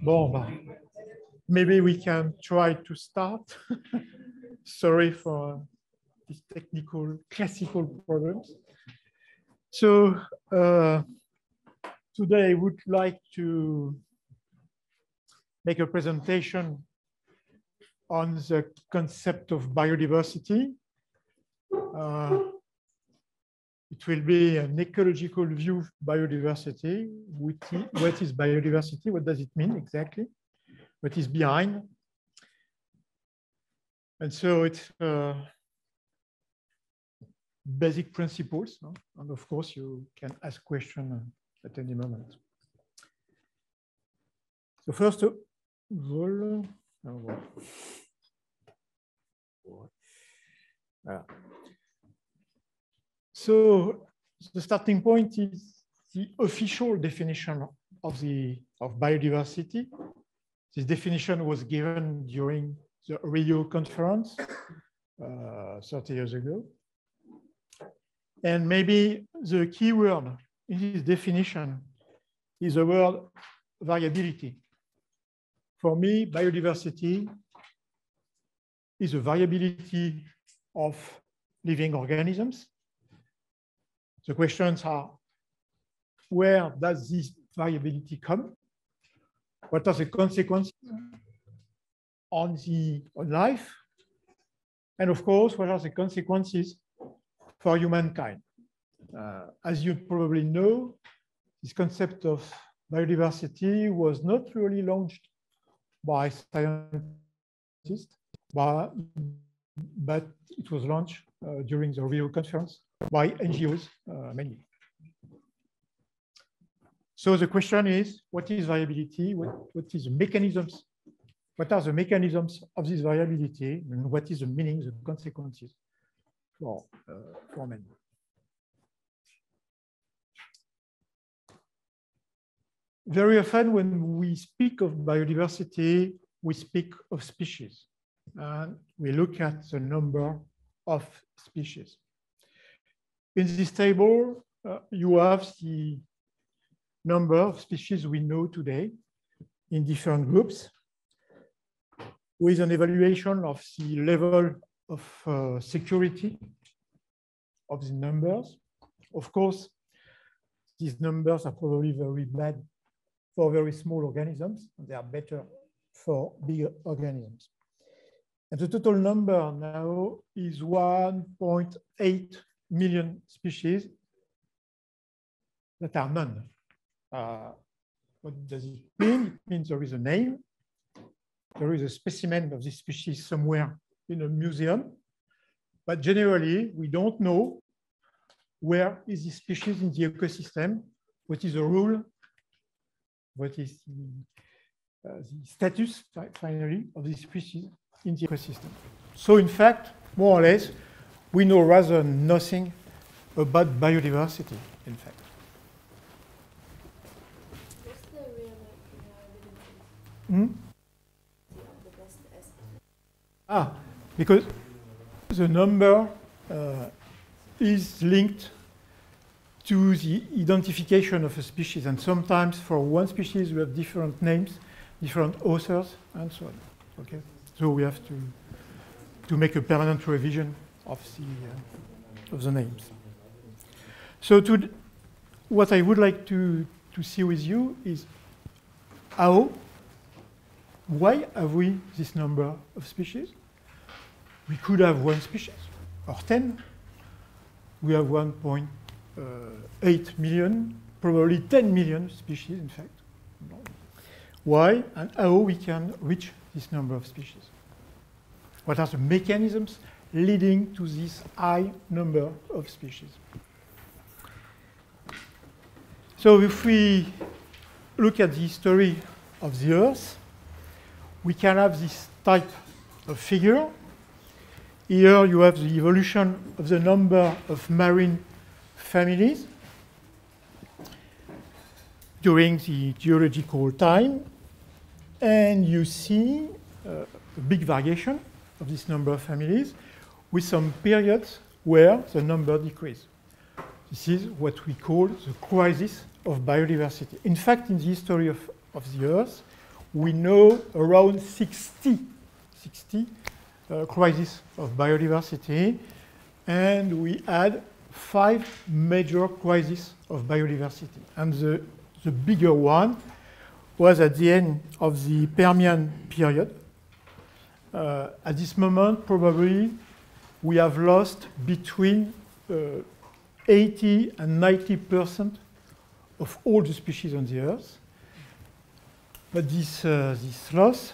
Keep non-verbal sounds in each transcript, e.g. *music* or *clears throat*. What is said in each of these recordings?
Bon, maybe we can try to start. *laughs* Sorry for these technical, classical problems. So uh, today I would like to make a presentation on the concept of biodiversity. Uh, it will be an ecological view of biodiversity. What is biodiversity? What does it mean exactly? What is behind? And so it's uh, basic principles. No? And of course, you can ask questions at any moment. So first of all, voilà. So the starting point is the official definition of the of biodiversity. This definition was given during the Rio conference uh, 30 years ago. And maybe the key word in this definition is the word variability. For me, biodiversity is a variability of living organisms. The questions are, where does this variability come? What are the consequences on the on life? And of course, what are the consequences for humankind? Uh, as you probably know, this concept of biodiversity was not really launched by scientists, but, but it was launched uh, during the Rio conference by NGOs uh, mainly. So the question is, what is variability? What, what is the mechanisms? What are the mechanisms of this variability? And what is the meaning, the consequences for, uh, for men? Very often when we speak of biodiversity, we speak of species. And we look at the number of species. In this table, uh, you have the number of species we know today in different groups with an evaluation of the level of uh, security of the numbers. Of course, these numbers are probably very bad for very small organisms. They are better for big organisms. And the total number now is 1.8 million species that are none. Uh, what does it mean? It means there is a name. There is a specimen of this species somewhere in a museum. But generally, we don't know where is this species in the ecosystem, what is the rule, what is the, uh, the status, finally, of this species in the ecosystem. So in fact, more or less, we know rather nothing about biodiversity, in fact. Hmm? Ah, because the number uh, is linked to the identification of a species. And sometimes for one species, we have different names, different authors, and so on. Okay? So we have to, to make a permanent revision of the, uh, of the names. So to, what I would like to, to see with you is how, why have we this number of species? We could have one species or 10. We have 1.8 million, probably 10 million species, in fact. Why and how we can reach this number of species. What are the mechanisms leading to this high number of species? So if we look at the history of the Earth, we can have this type of figure. Here you have the evolution of the number of marine families during the geological time. And you see uh, a big variation of this number of families with some periods where the number decreases. This is what we call the crisis of biodiversity. In fact, in the history of, of the Earth, we know around 60, 60 uh, crises of biodiversity, and we had five major crises of biodiversity. And the, the bigger one was at the end of the Permian period. Uh, at this moment, probably we have lost between uh, 80 and 90 percent of all the species on the Earth. But this, uh, this loss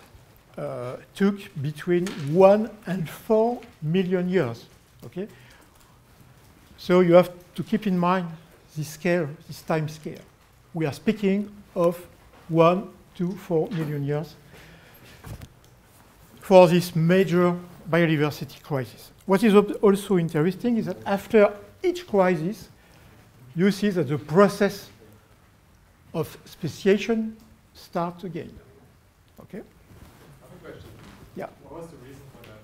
uh, took between one and four million years. Okay, so you have to keep in mind this scale, this time scale. We are speaking of one to four million years for this major biodiversity crisis. What is also interesting is that after each crisis, you see that the process of speciation starts again. Okay? I have a question. Yeah. What was the reason for that?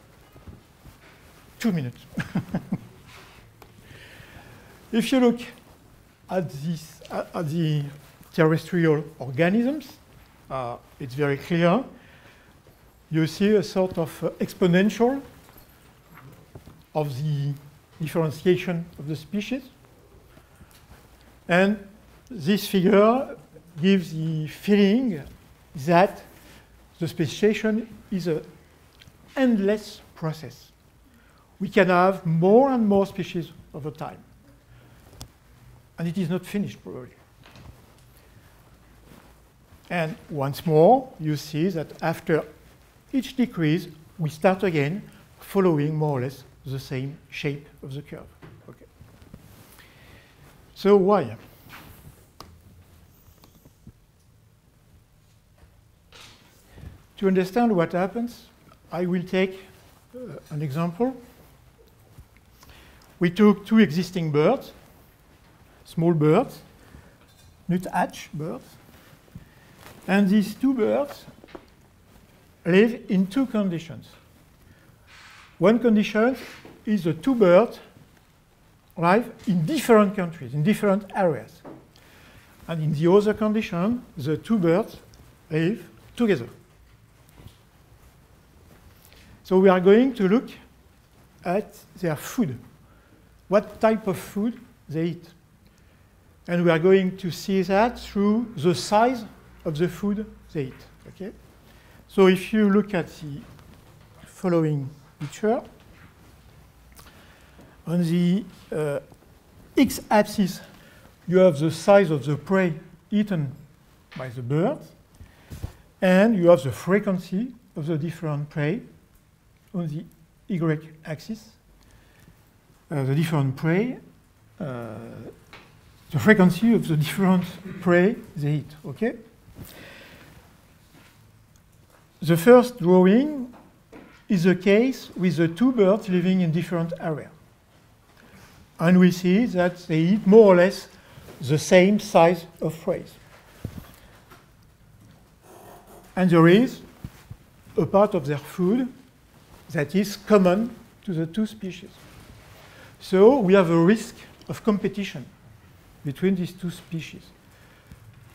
Two minutes. *laughs* if you look at, this, at, at the terrestrial organisms, uh, it's very clear. You see a sort of uh, exponential of the differentiation of the species. And this figure gives the feeling that the speciation is an endless process. We can have more and more species over time. And it is not finished, probably. And once more, you see that after each decrease, we start again following more or less the same shape of the curve. Okay. So why? To understand what happens, I will take uh, an example. We took two existing birds, small birds, nuthatch birds, and these two birds live in two conditions. One condition is the two birds live in different countries, in different areas. And in the other condition, the two birds live together. So we are going to look at their food, what type of food they eat. And we are going to see that through the size of the food they eat. Okay? So if you look at the following picture, on the uh, x-axis, you have the size of the prey eaten by the bird, and you have the frequency of the different prey on the y-axis, uh, the different prey, uh, the frequency of the different prey they eat. Okay. The first drawing is the case with the two birds living in different areas. And we see that they eat more or less the same size of prey. And there is a part of their food that is common to the two species. So we have a risk of competition between these two species.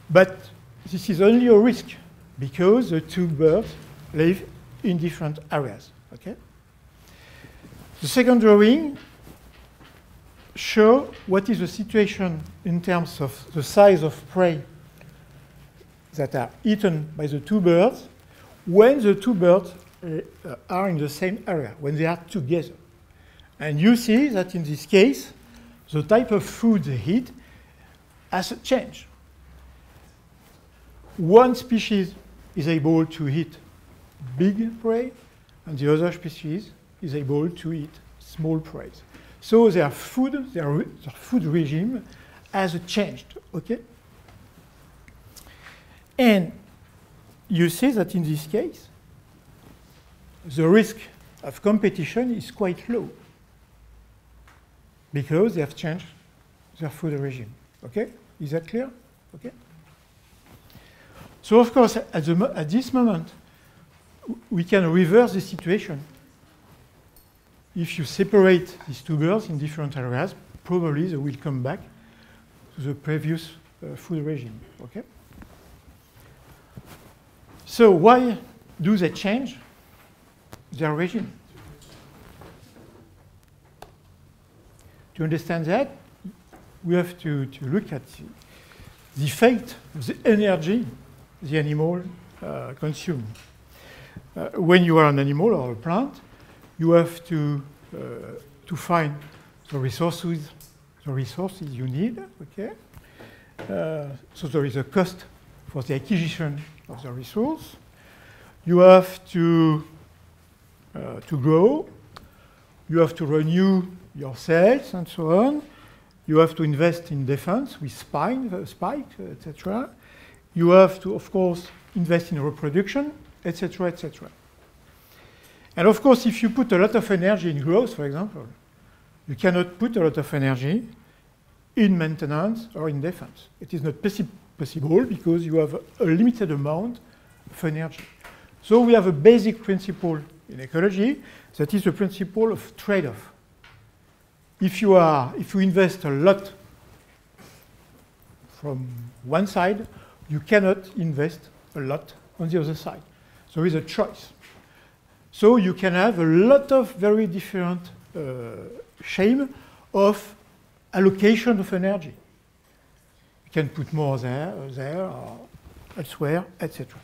But this is only a risk because the two birds live in different areas. Okay? The second drawing shows what is the situation in terms of the size of prey that are eaten by the two birds when the two birds uh, are in the same area, when they are together. And you see that in this case, the type of food they eat has changed. One species is able to eat big prey, and the other species is able to eat small prey. So their food, their, their food regime has changed, okay? And you see that in this case, the risk of competition is quite low because they have changed their food regime. Okay? Is that clear? Okay? So of course, at, the, at this moment, we can reverse the situation. If you separate these two birds in different areas, probably they will come back to the previous uh, food regime. Okay? So why do they change their regime? To understand that, we have to, to look at the, the fate of the energy the animal uh, consume. Uh, when you are an animal or a plant, you have to, uh, to find the resources, the resources you need, okay? Uh, so there is a cost for the acquisition of the resource. You have to, uh, to grow. You have to renew your cells and so on. You have to invest in defense with spine, uh, spike, etc. You have to, of course, invest in reproduction, etc., etc. And of course, if you put a lot of energy in growth, for example, you cannot put a lot of energy in maintenance or in defense. It is not possi possible because you have a limited amount of energy. So we have a basic principle in ecology that is the principle of trade-off. If you are, if you invest a lot from one side, you cannot invest a lot on the other side. There is a choice. So you can have a lot of very different uh, scheme of allocation of energy. You can put more there, or there, or elsewhere, etc.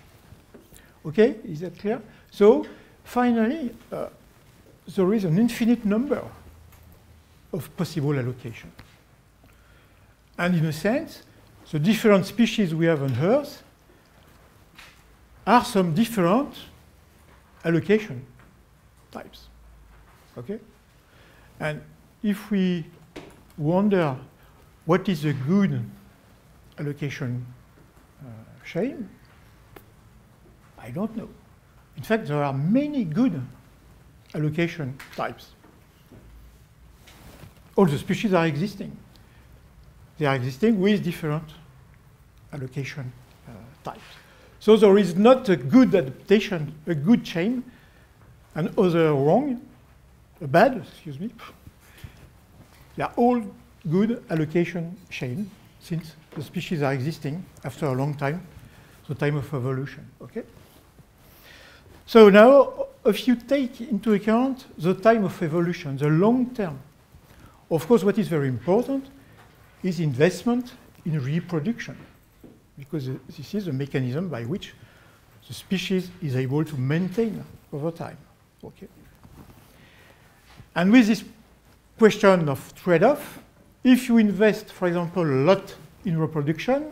Okay, is that clear? So finally, uh, there is an infinite number of possible allocation. And in a sense, the different species we have on Earth are some different allocation types. Okay? And if we wonder what is a good allocation uh, scheme, I don't know. In fact, there are many good allocation types. All the species are existing. They are existing with different allocation uh, types. So there is not a good adaptation, a good chain, and other wrong, a bad, excuse me. They are all good allocation chain since the species are existing after a long time, the time of evolution, okay? So now, if you take into account the time of evolution, the long term, of course, what is very important is investment in reproduction, because this is a mechanism by which the species is able to maintain over time. Okay. And with this question of trade-off, if you invest, for example, a lot in reproduction,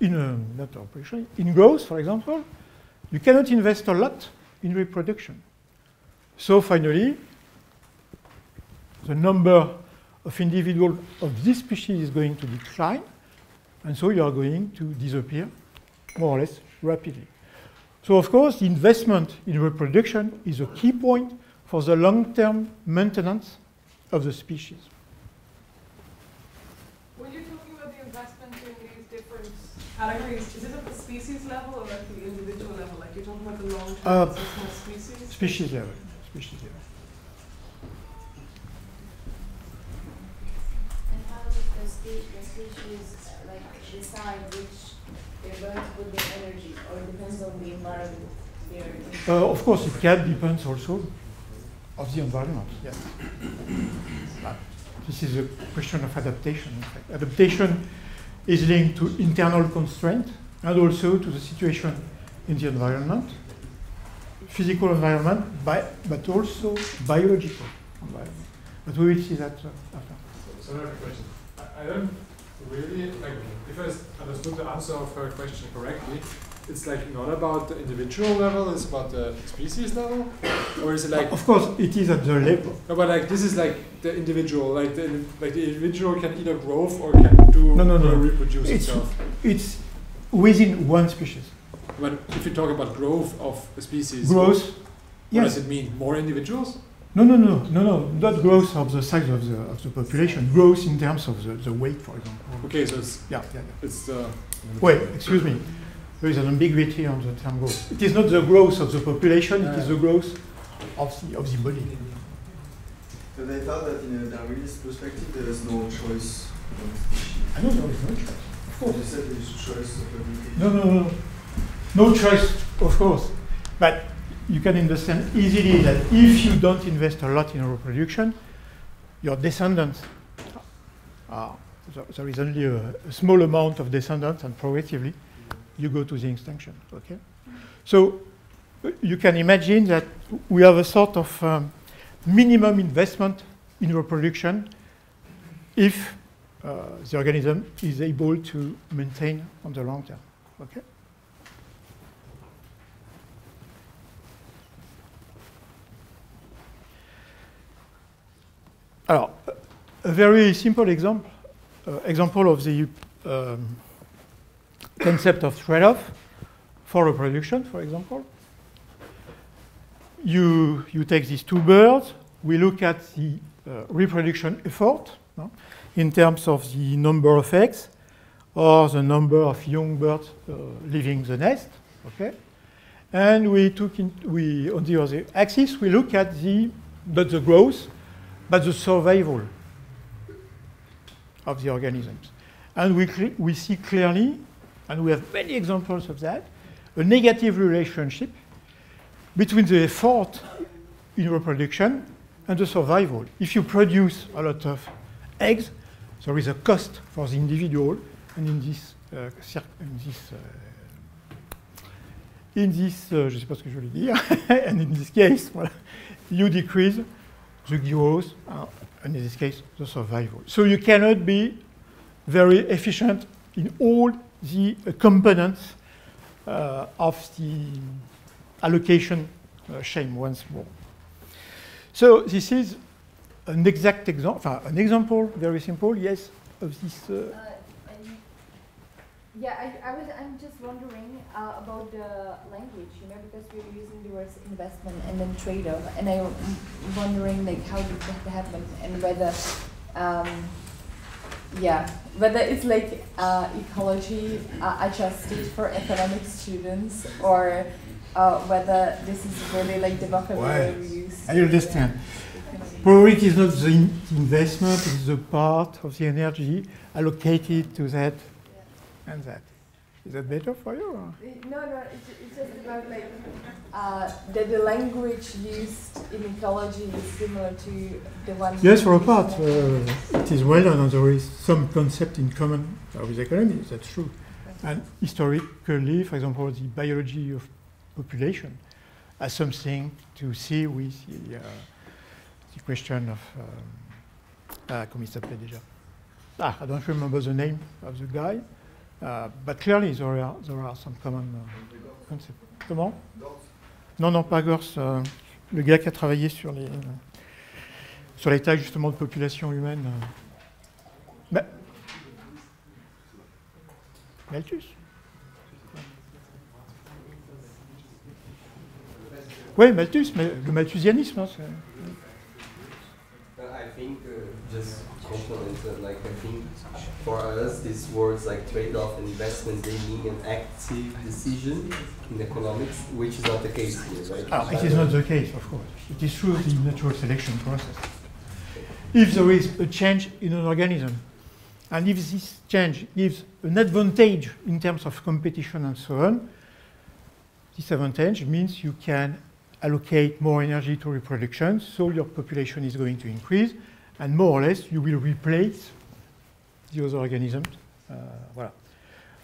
in a, not operation, in growth, for example, you cannot invest a lot in reproduction. So finally, the number of individuals of this species is going to decline, and so you are going to disappear more or less rapidly. So of course, the investment in reproduction is a key point for the long-term maintenance of the species. When you're talking about the investment in these different categories, is it at the species level or at the individual level? Like you're talking about the long-term uh, species? Species level. Species level. And how does the, spe- the species uh, like decide which they're going to put their energy, or it depends on the environment they're in? Uh, of course, it can depend also of the environment. Yes. This is a question of adaptation. Adaptation is linked to internal constraint and also to the situation in the environment, physical environment, bi- but also biological environment. But we will see that uh, after. So another question. I, I don't really, like, if I understood the answer of her question correctly, it's like not about the individual level, it's about the species level? Or is it like, of course, it is at the level. no, but like, this is like the individual, like the, like the individual can either grow or can do, No, no, no. reproduce It's- itself. It's within one species. But if you talk about growth of a species, Growth. what Yes. does it mean? More individuals? No, no, no, no, no, not growth of the size of the, of the population, growth in terms of the, the weight, for example. Okay, so it's, Yeah, yeah, yeah. it's, uh, Wait, excuse me. There is an ambiguity on the term growth. It is not the growth of the population, it is the growth of the, of the body. But I thought that in a Darwinist perspective, there is no choice of species. I know there is no choice. Of course. You said there is choice of everything. No, no, no. no choice, of course. But you can understand easily that if you don't invest a lot in reproduction, your descendants are, there- there is only a, a small amount of descendants, and progressively you go to the extinction. Okay, so uh, you can imagine that we have a sort of um, minimum investment in reproduction if uh, the organism is able to maintain on the long term. Okay. Alors, a very simple example, uh, example of the um, concept of trade-off for reproduction, for example. You, you take these two birds, we look at the uh, reproduction effort no, in terms of the number of eggs or the number of young birds uh, leaving the nest, okay? And we took in, we, on the other axis, we look at the, not the growth, but the survival of the organisms. And we, we see clearly, and we have many examples of that, a negative relationship between the effort in reproduction and the survival. If you produce a lot of eggs, there is a cost for the individual, and in this, uh, in this, uh, in this uh, je sais pas ce que je dire, *laughs* and in this case, *laughs* you decrease the growth, uh, and in this case, the survival. So you cannot be very efficient in all the uh, components uh, of the allocation uh, chain once more. So this is an exact example, an example, very simple, yes, of this. Yeah, I, I was, I'm just wondering uh, about the language, you know, because we're using the words investment and then trade-off, and I'm wondering like how did that happen and whether, um, yeah, whether it's like uh, ecology uh, adjusted for economic students or uh, whether this is really like the vocabulary we use. I understand. Probably it is not the in- investment, it is the part of the energy allocated to that and that. Is that better for you? Or? No, no, it's, it's just about like uh, that the language used in ecology is similar to the one. Yes, for a part. Uh, it is well known, there is some concept in common uh, with economy, that's true. And historically, for example, the biology of population has something to see with the, uh, the question of. Um, ah, comment il s'appelait déjà? Ah, I don't remember the name of the guy, uh, but clearly there are, there are some common uh. Comment? Non, non, pas Gors, euh, le gars qui a travaillé sur les. sur les tailles justement de population humaine. euh. Bah, Malthus. Oui, Malthus, mais le malthusianisme. hein, c'est- I think just complement uh, like I think for us these words like trade-off and investment they mean an active decision in economics, which is not the case here, right? Ah, it is not the case, of course. It is through the natural selection process. If there is a change in an organism, and if this change gives an advantage in terms of competition and so on, this advantage means you can allocate more energy to reproduction, so your population is going to increase, and more or less you will replace the other organisms. Uh, voilà.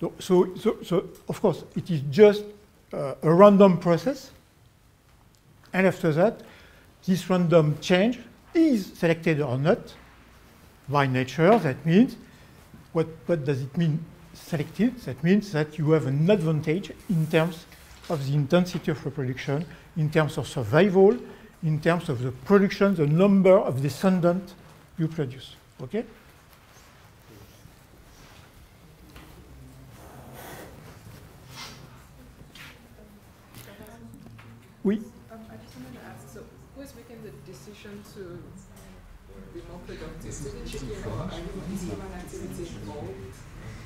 So, so, so, so, of course, it is just uh, a random process, and after that, this random change is selected or not by nature. That means, what, what does it mean selected? That means that you have an advantage in terms of the intensity of reproduction, in terms of survival, in terms of the production, the number of descendants you produce. Okay? Oui. Um, I just wanted to ask, so who is making the decision to be more productive? Is it chicken or are human activity involved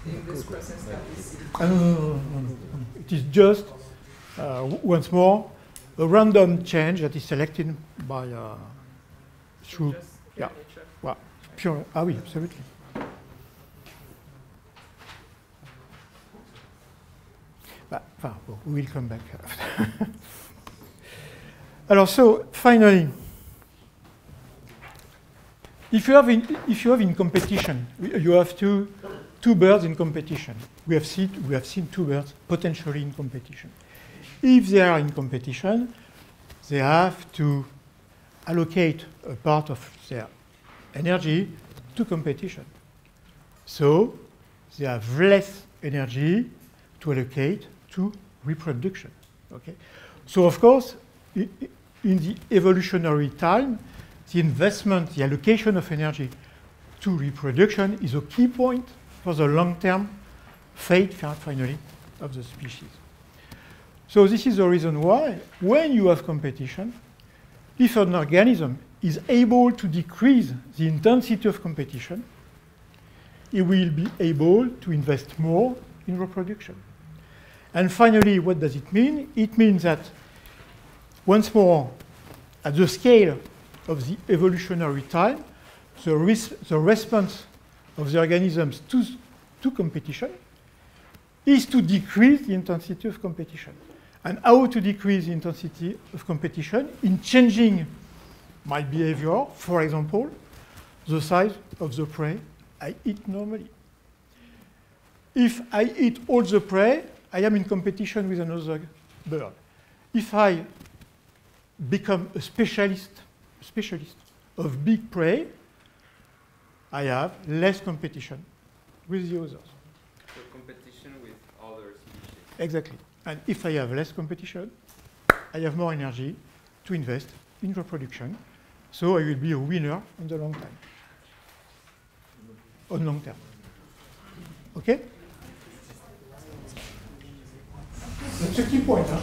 in this process that we see? Ah, no, no, no. It is just, uh, once more, a random change that is selected by uh, through Just yeah. Nature? pure. Ah oui, absolutely. But, well, we will come back after. *laughs* Alors, so finally, if you have in, if you have in competition, you have two, two birds in competition. We have, seen, we have seen two birds potentially in competition. If they are in competition, they have to allocate a part of their energy to competition. So they have less energy to allocate to reproduction. Okay? So of course, in the evolutionary time, the investment, the allocation of energy to reproduction is a key point for the long-term fate, finally, of the species. So this is the reason why, when you have competition, if an organism is able to decrease the intensity of competition, it will be able to invest more in reproduction. And finally, what does it mean? It means that, once more, at the scale of the evolutionary time, the, res the response of the organisms to, to competition is to decrease the intensity of competition. And how to decrease the intensity of competition in changing my behavior, for example, the size of the prey I eat normally. If I eat all the prey, I am in competition with another bird. If I become a specialist, specialist of big prey, I have less competition with the others. So competition with other species. Exactly. And if I have less competition, I have more energy to invest in reproduction. So I will be a winner on the long time. On long term. Okay? That's a key point. Huh?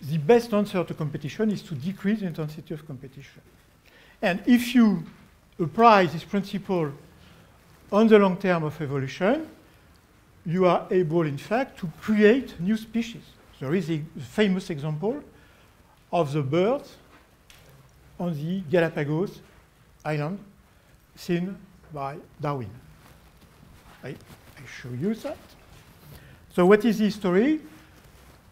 The best answer to competition is to decrease the intensity of competition. And if you apply this principle on the long term of evolution, you are able, in fact, to create new species. There is a famous example of the birds on the Galapagos island seen by Darwin. I, I show you that. So what is this story?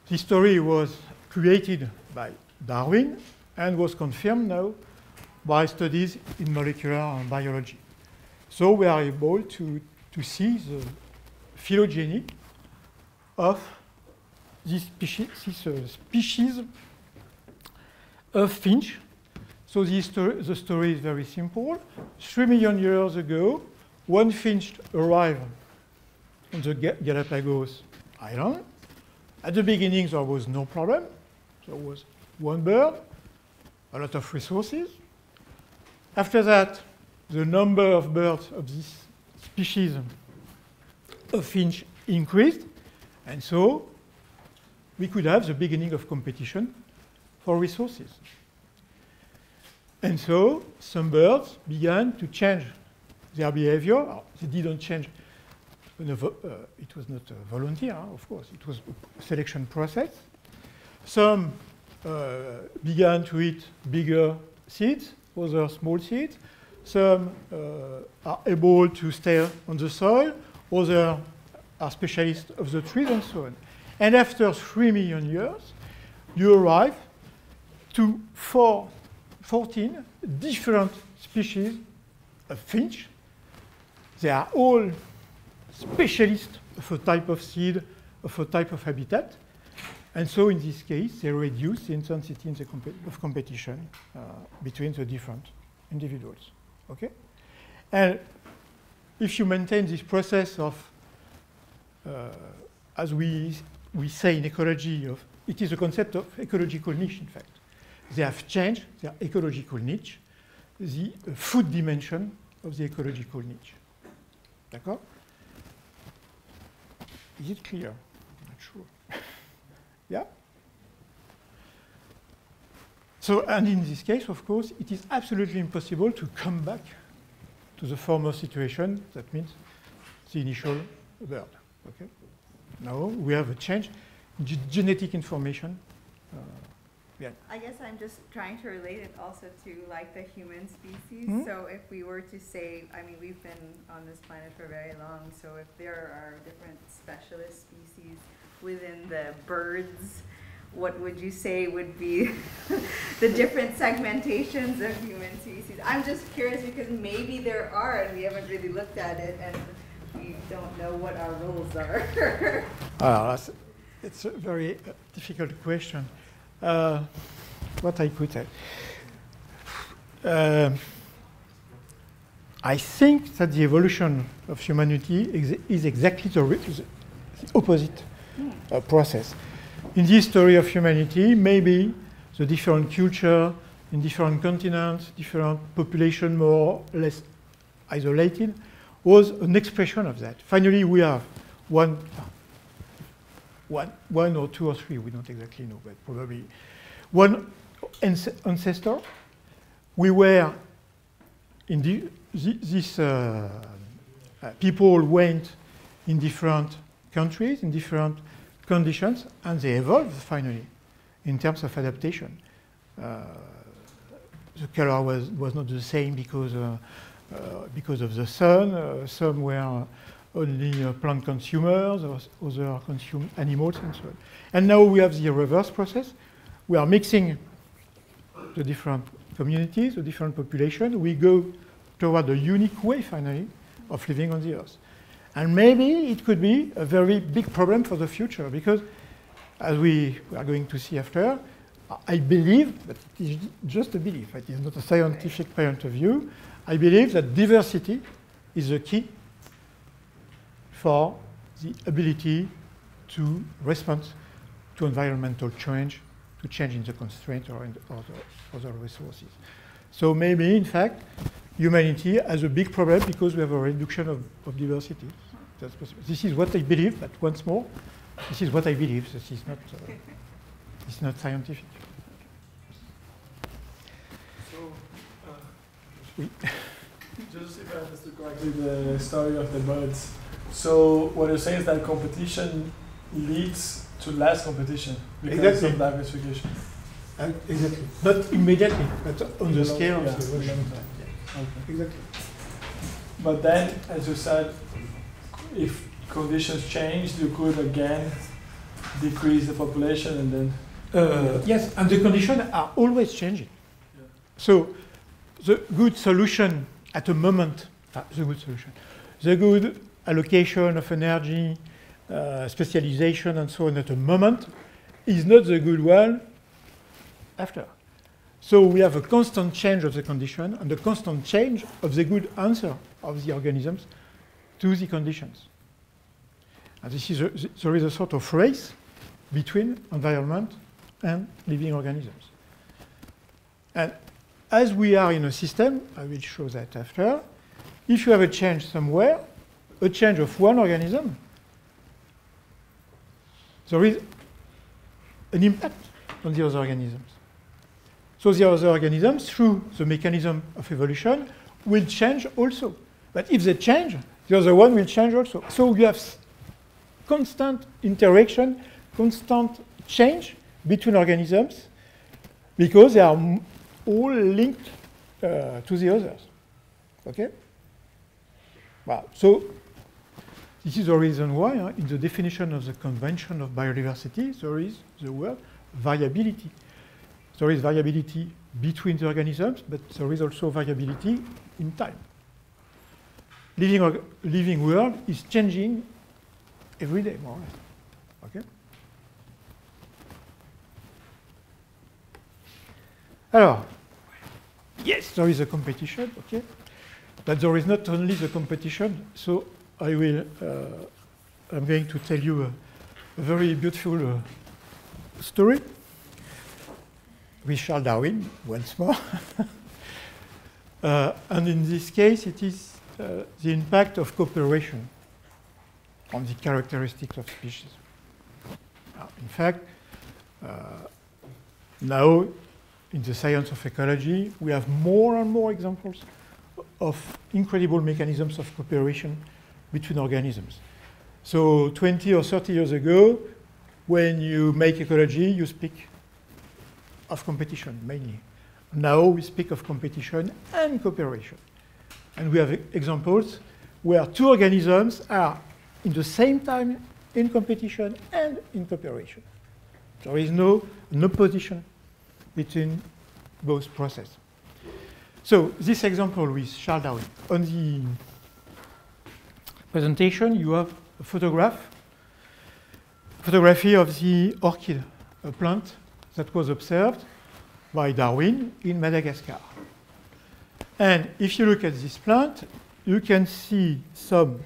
This story was created by Darwin and was confirmed now by studies in molecular biology. So we are able to, to see the phylogeny of this species, this, uh, species of finch. So the story, the story is very simple. Three million years ago, one finch arrived on the Galapagos island. At the beginning, there was no problem. There was one bird, a lot of resources. After that, the number of birds of this species of finch increased, and so we could have the beginning of competition for resources. And so some birds began to change their behavior. They didn't change, uh, it was not a volunteer, of course, it was a selection process. Some uh, began to eat bigger seeds, others small seeds. Some uh, are able to stay on the soil, others are specialists of the trees and so on. And after three million years, you arrive to four, 14 different species of finch. They are all specialists of a type of seed, of a type of habitat. And so in this case, they reduce the intensity in the comp of competition uh, between the different individuals. Okay? And if you maintain this process of, uh, as we, we say in ecology, of, it is a concept of ecological niche, in fact. They have changed their ecological niche, the uh, food dimension of the ecological niche. D'accord? Is it clear? I'm not sure. *laughs* yeah? So, and in this case, of course, it is absolutely impossible to come back to the former situation. That means the initial bird. Okay? Now we have a change genetic information. Uh, yeah. I guess I'm just trying to relate it also to like the human species. Mhm. So if we were to say, I mean, we've been on this planet for very long, so if there are different specialist species within the birds, what would you say would be *laughs* the different segmentations of human species? I'm just curious because maybe there are and we haven't really looked at it and we don't know what our roles are. *laughs* That's- it's a very uh, difficult question. Uh, what I put say. Um, I think that the evolution of humanity ex- is exactly the, the opposite uh, process. In the history of humanity, maybe the different culture in different continents, different population more or less isolated, was an expression of that. Finally, we have one, one, one or two or three, we don't exactly know, but probably one ancestor. We were in the, thi- this, uh, uh, people went in different countries, in different conditions, and they evolved finally in terms of adaptation. Uh, the color was, was not the same because, uh, uh, because of the sun. Uh, some were only uh, plant consumers, or other consume animals, and so on. And now we have the reverse process. We are mixing the different communities, the different population. We go toward a unique way, finally, of living on the Earth. And maybe it could be a very big problem for the future because, as we are going to see after, I believe, but it is just a belief, it is not a scientific point of view, I believe that diversity is the key for the ability to respond to environmental change, to change in the constraint or in the other, other resources. So maybe, in fact, humanity has a big problem because we have a reduction of, of diversity. That's possible. This is what I believe, but once more, this is what I believe. This is not, uh, it's not scientific. So, uh, Oui. *laughs* just if I understood correctly, the story of the birds. So what you're saying is that competition leads to less competition because Exactly. of diversification. Uh, exactly. Not immediately, but on the scale of yeah, the evolution. long time. Yeah, Okay. Exactly. But then, as you said, if conditions change, you could again decrease the population and then. Uh, yes, and the conditions are always changing. Yeah. So the good solution at a moment, uh, the good solution, the good allocation of energy, uh, specialization, and so on at a moment is not the good one after. So we have a constant change of the condition and a constant change of the good answer of the organisms to the conditions. And this is a, there is a sort of race between environment and living organisms. And as we are in a system, I will show that after, if you have a change somewhere, a change of one organism, there is an impact on the other organisms. So the other organisms, through the mechanism of evolution, will change also. But if they change, the other one will change also. So you have constant interaction, constant change between organisms because they are all linked uh, to the others. Okay? Well, so this is the reason why, uh, in the definition of the Convention of Biodiversity, there is the word variability. There is variability between the organisms, but there is also variability in time. Living, living world is changing every day, more or less. Okay? Alors, yes, there is a competition, okay? But there is not only the competition, so I will, uh, I'm going to tell you a, a very beautiful uh, story with Charles Darwin, once more. *laughs* Uh, and in this case, it is uh, the impact of cooperation on the characteristics of species. In fact, uh, now in the science of ecology, we have more and more examples of incredible mechanisms of cooperation between organisms. So 20 or 30 years ago, when you make ecology, you speak of competition mainly. Now we speak of competition and cooperation. And we have examples where two organisms are in the same time in competition and in cooperation. There is no, no opposition between both processes. So this example with Charles Darwin. On the presentation, you have a photograph, photography of the orchid, a plant that was observed by Darwin in Madagascar. And if you look at this plant, you can see some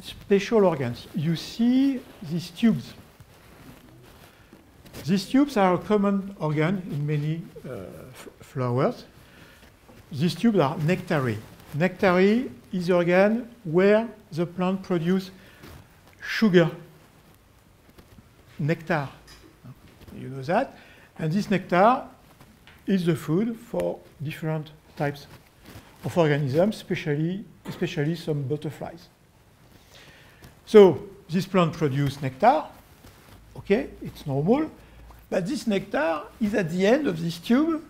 special organs. You see these tubes. These tubes are a common organ in many uh, flowers. These tubes are nectary. Nectary is the organ where the plant produces sugar, nectar. You know that. And this nectar is the food for different types of organisms, especially, especially some butterflies. So this plant produces nectar. Okay, it's normal. But this nectar is at the end of this tube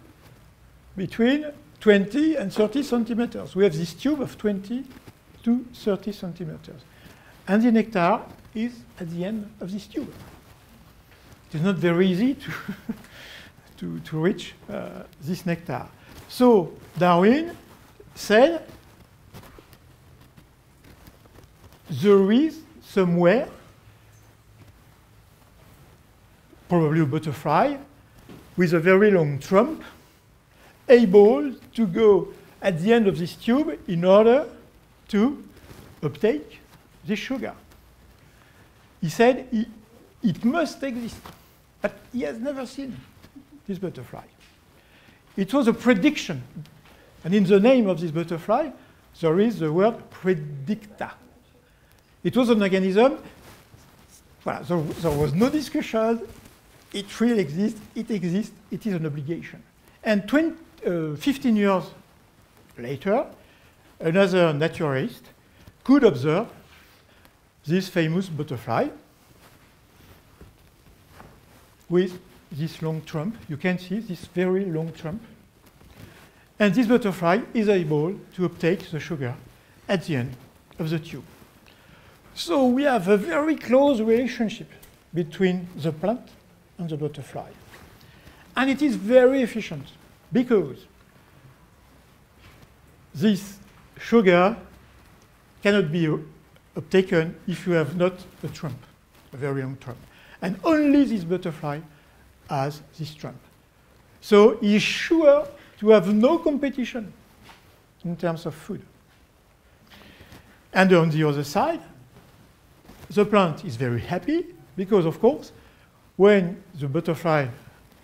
between 20 and 30 centimeters. We have this tube of 20 to 30 centimeters. And the nectar is at the end of this tube. It is not very easy to, *laughs* to, to reach uh, this nectar. So Darwin said there is somewhere, probably a butterfly, with a very long trunk, able to go at the end of this tube in order to uptake the sugar. He said he, it must exist, but he has never seen this butterfly. It was a prediction, and in the name of this butterfly, there is the word praedicta. It was an organism, well, there, there was no discussion, it really exists, it exists, it is an obligation. And 20, uh, 15 years later, another naturalist could observe this famous butterfly with this long trunk. You can see this very long trunk. And this butterfly is able to uptake the sugar at the end of the tube. So we have a very close relationship between the plant and the butterfly. And it is very efficient because this sugar cannot be obtaken if you have not a trump, a very long trump. And only this butterfly has this trump. So he is sure to have no competition in terms of food. And on the other side, the plant is very happy because, of course, when the butterfly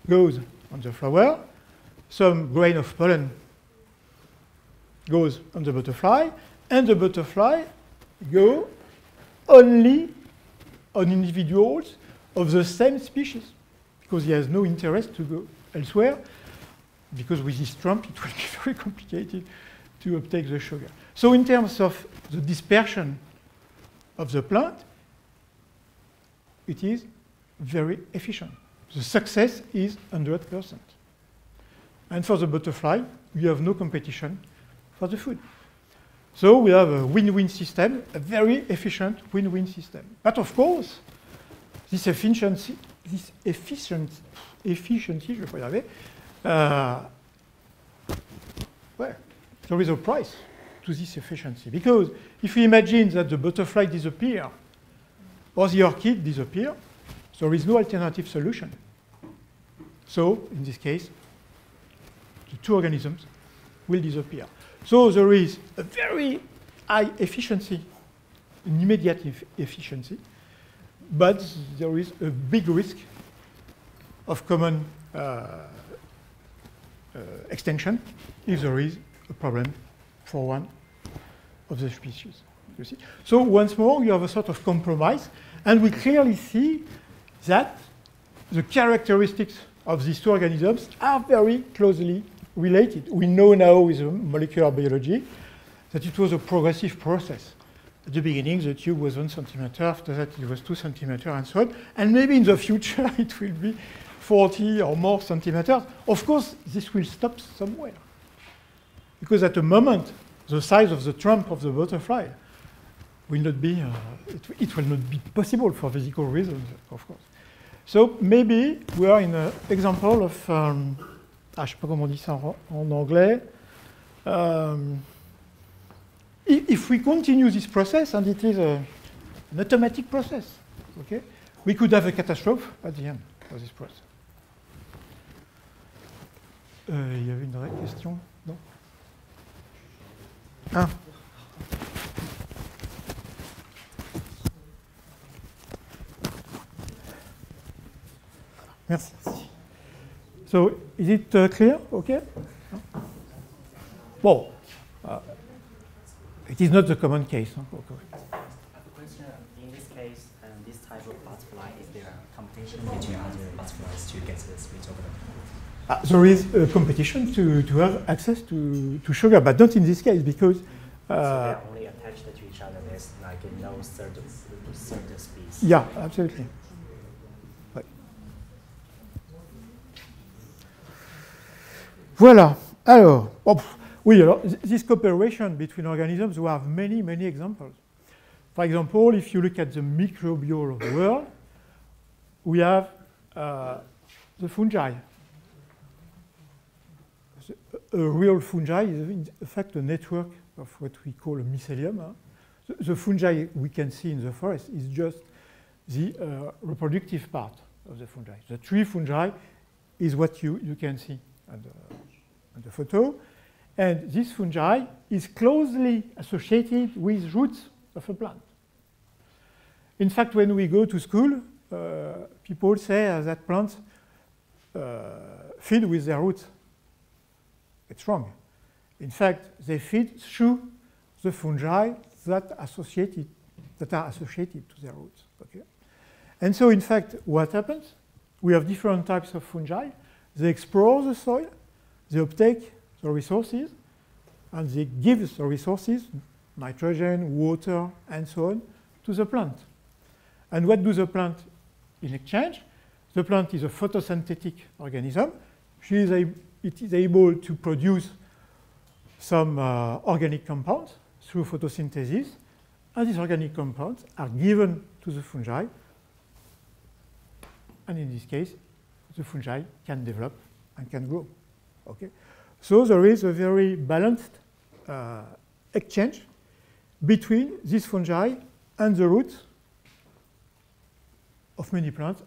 goes on the flower, some grain of pollen goes on the butterfly, and the butterfly go only on individuals of the same species, because he has no interest to go elsewhere, because with this trump it will be *laughs* very complicated to uptake the sugar. So in terms of the dispersion of the plant, it is very efficient. The success is 100%. And for the butterfly, we have no competition for the food. So we have a win-win system, a very efficient win-win system. But of course, this efficiency, this efficiency, efficiency, je pas y arriver, uh, well, there is a price to this efficiency. Because if we imagine that the butterfly disappear or the orchid disappear, there is no alternative solution. So, in this case, the two organisms will disappear. So there is a very high efficiency, an immediate efficiency, but there is a big risk of common uh, uh, extension if there is a problem for one of the species. You see? So once more, you have a sort of compromise, and we clearly see that the characteristics of these two organisms are very closely related. We know now with molecular biology that it was a progressive process. At the beginning, the tube was one centimeter, after that it was two centimeters, and so on. And maybe in the future *laughs* it will be 40 or more centimeters. Of course, this will stop somewhere. Because at the moment the size of the trunk of the butterfly will not be, uh, it, it will not be possible for physical reasons, of course. So maybe we are in an example of, um, ah, je sais pas comment on dit ça en, anglais. Um, if we continue this process, and it is a, an automatic process, okay, we could have a catastrophe at the end of this process. Euh, Il y avait une vraie question? Non Ah. Merci. So, is it uh, clear? Okay? Well, uh, it is not the common case. huh? Okay. A question. In this case, um, this type of butterfly, is there competition between other butterflies to get the speech of the Uh, there is a competition to, to have access to, to sugar, but not in this case because so uh, they're only attached to each other. There's like no third, third species. yeah, absolutely. Voilà. Alors, oh, oui, alors, this cooperation between organisms, we have many, many examples. For example, if you look at the microbial world, we have uh, the fungi. The- A real fungi is in fact a network of what we call a mycelium. huh? The, the fungi we can see in the forest is just the uh, reproductive part of the fungi. The tree fungi is what you, you can see on the, on the photo. And this fungi is closely associated with roots of a plant. In fact, when we go to school, uh, people say uh, that plants uh, feed with their roots. It's wrong. In fact, they feed through the fungi that associated that are associated to their roots. Okay? And so, in fact, what happens? We have different types of fungi. They explore the soil, they uptake the resources, and they give the resources, nitrogen, water, and so on, to the plant. And what do the plant in exchange? The plant is a photosynthetic organism. She is a, it is able to produce some uh, organic compounds through photosynthesis, and these organic compounds are given to the fungi, and in this case, the fungi can develop and can grow. Okay? So there is a very balanced uh, exchange between these fungi and the roots of many plants,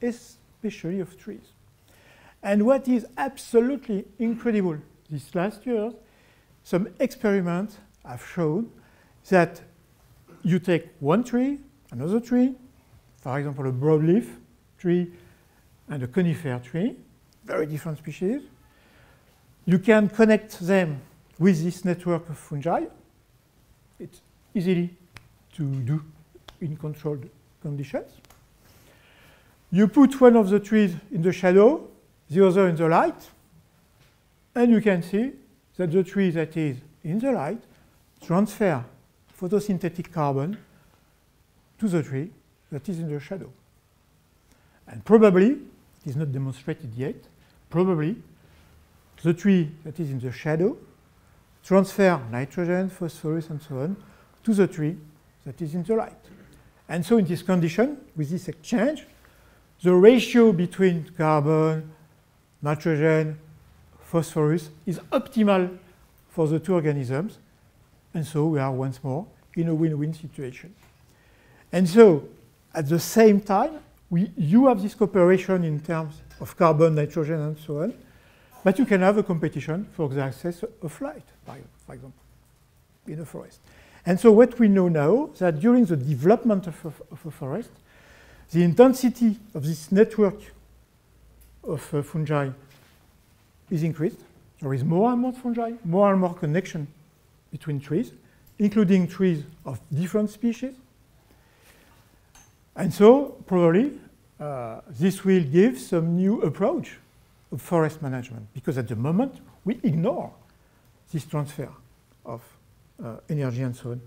especially of trees. And what is absolutely incredible this last year, some experiments have shown that you take one tree, another tree, for example, a broadleaf tree and a conifer tree, very different species. You can connect them with this network of fungi. It's easily to do in controlled conditions. You put one of the trees in the shadow, the other in the light, and you can see that the tree that is in the light transfer photosynthetic carbon to the tree that is in the shadow. And probably, it is not demonstrated yet, probably the tree that is in the shadow transfer nitrogen, phosphorus, and so on to the tree that is in the light. And so in this condition, with this exchange, the ratio between carbon, nitrogen, phosphorus is optimal for the two organisms. And so we are once more in a win-win situation. And so at the same time, we, you have this cooperation in terms of carbon, nitrogen, and so on, but you can have a competition for the access of light, for example, in a forest. And so what we know now is that during the development of a, of a forest, the intensity of this network of uh, fungi is increased. There is more and more fungi, more and more connection between trees, including trees of different species. And so probably uh, this will give some new approach of forest management because at the moment we ignore this transfer of uh, energy and so on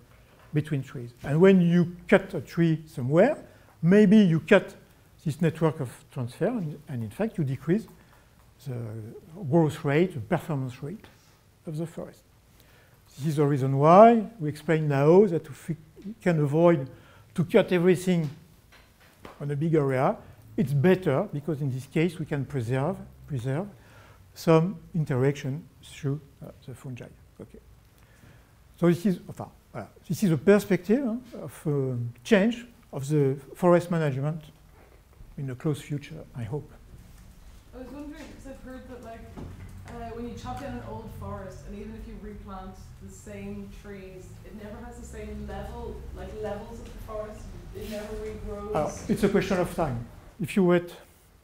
between trees. And when you cut a tree somewhere, maybe you cut this network of transfer and, and in fact you decrease the growth rate, the performance rate of the forest. This is the reason why we explain now that if we can avoid to cut everything on a big area, it's better because in this case we can preserve, preserve some interaction through uh, the fungi. Okay. So this is, voilà. this is a perspective huh, of uh, change of the forest management in the close future, I hope. I was wondering, because I've heard that like uh, when you chop down an old forest, and even if you replant the same trees, it never has the same level, like levels of the forest. It never regrows. Uh, it's a question of time. If you wait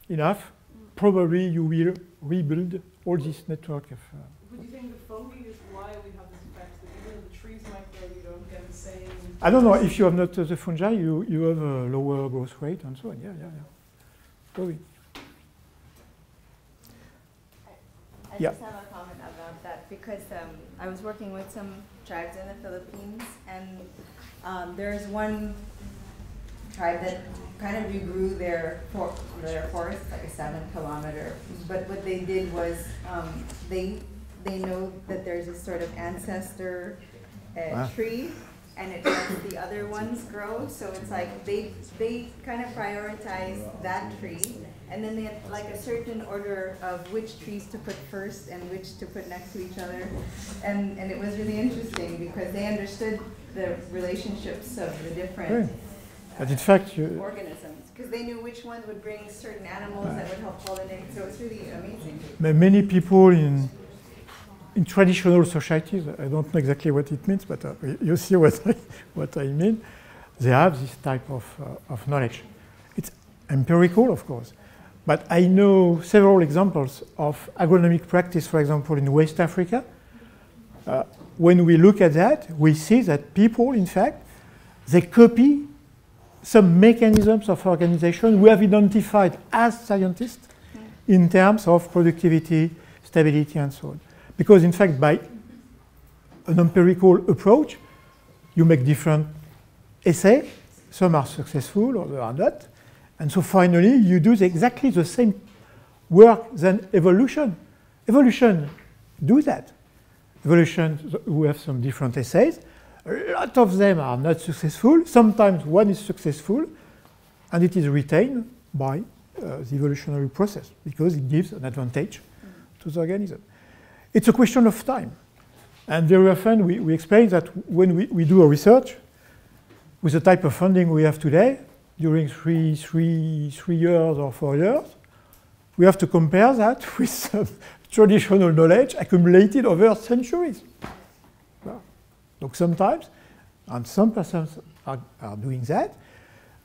enough, probably you will rebuild all this network of. Uh, Would you think the fungi is why we have this effect that even the trees might grow, you don't get the same? I don't know if you have not uh, the fungi, you, you have a lower growth rate and so on. Yeah, yeah, yeah. Probably. I Yeah. just have a comment about that because um, I was working with some tribes in the Philippines, and um, there's one tribe that kind of regrew their for, their forest like a seven kilometer. But what they did was um, they they know that there's a sort of ancestor uh, Wow. tree, and it lets the other ones grow. So it's like they they kind of prioritize that tree, and then they had like a certain order of which trees to put first and which to put next to each other, and and it was really interesting because they understood the relationships of the different Right. But in fact, you, organisms because they knew which ones would bring certain animals that would help pollinate. So it's really amazing. many people in in traditional societies, I don't know exactly what it means, but uh, you see what I, what I mean. They have this type of, uh, of knowledge. It's empirical, of course, but I know several examples of agronomic practice, for example, in West Africa. Uh, when we look at that, we see that people, in fact, they copy some mechanisms of organization we have identified as scientists in terms of productivity, stability, and so on. Because, in fact, by an empirical approach, you make different essays. Some are successful, others are not. And so finally, you do exactly the same work than evolution. Evolution do that. Evolution, we have some different essays. A lot of them are not successful. Sometimes one is successful, and it is retained by uh, the evolutionary process because it gives an advantage to the organism. It's a question of time. And very often we, we explain that when we, we do a research with the type of funding we have today, during three, three, three years or four years, we have to compare that *laughs* with traditional knowledge accumulated over centuries. So sometimes, and some persons are, are doing that,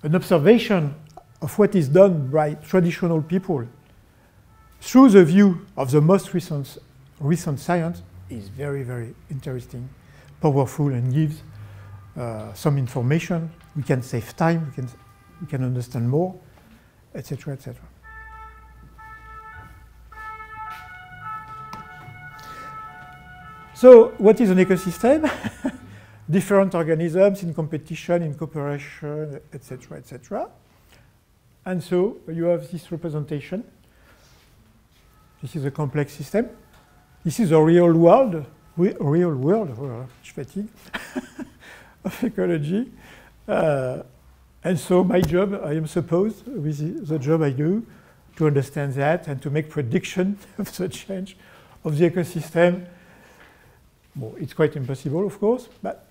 an observation of what is done by traditional people through the view of the most recent, recent science is very, very interesting, powerful, and gives uh, some information. We can save time, we can, we can understand more, etc., etc. So, what is an ecosystem? *laughs* Different organisms in competition, in cooperation, etc., etc. And so you have this representation. This is a complex system. This is a real world, re- real world, uh, fatigue, *laughs* of ecology. Uh, and so my job, I am supposed, with the job I do, to understand that and to make prediction *laughs* of the change of the ecosystem. Well, it's quite impossible, of course, but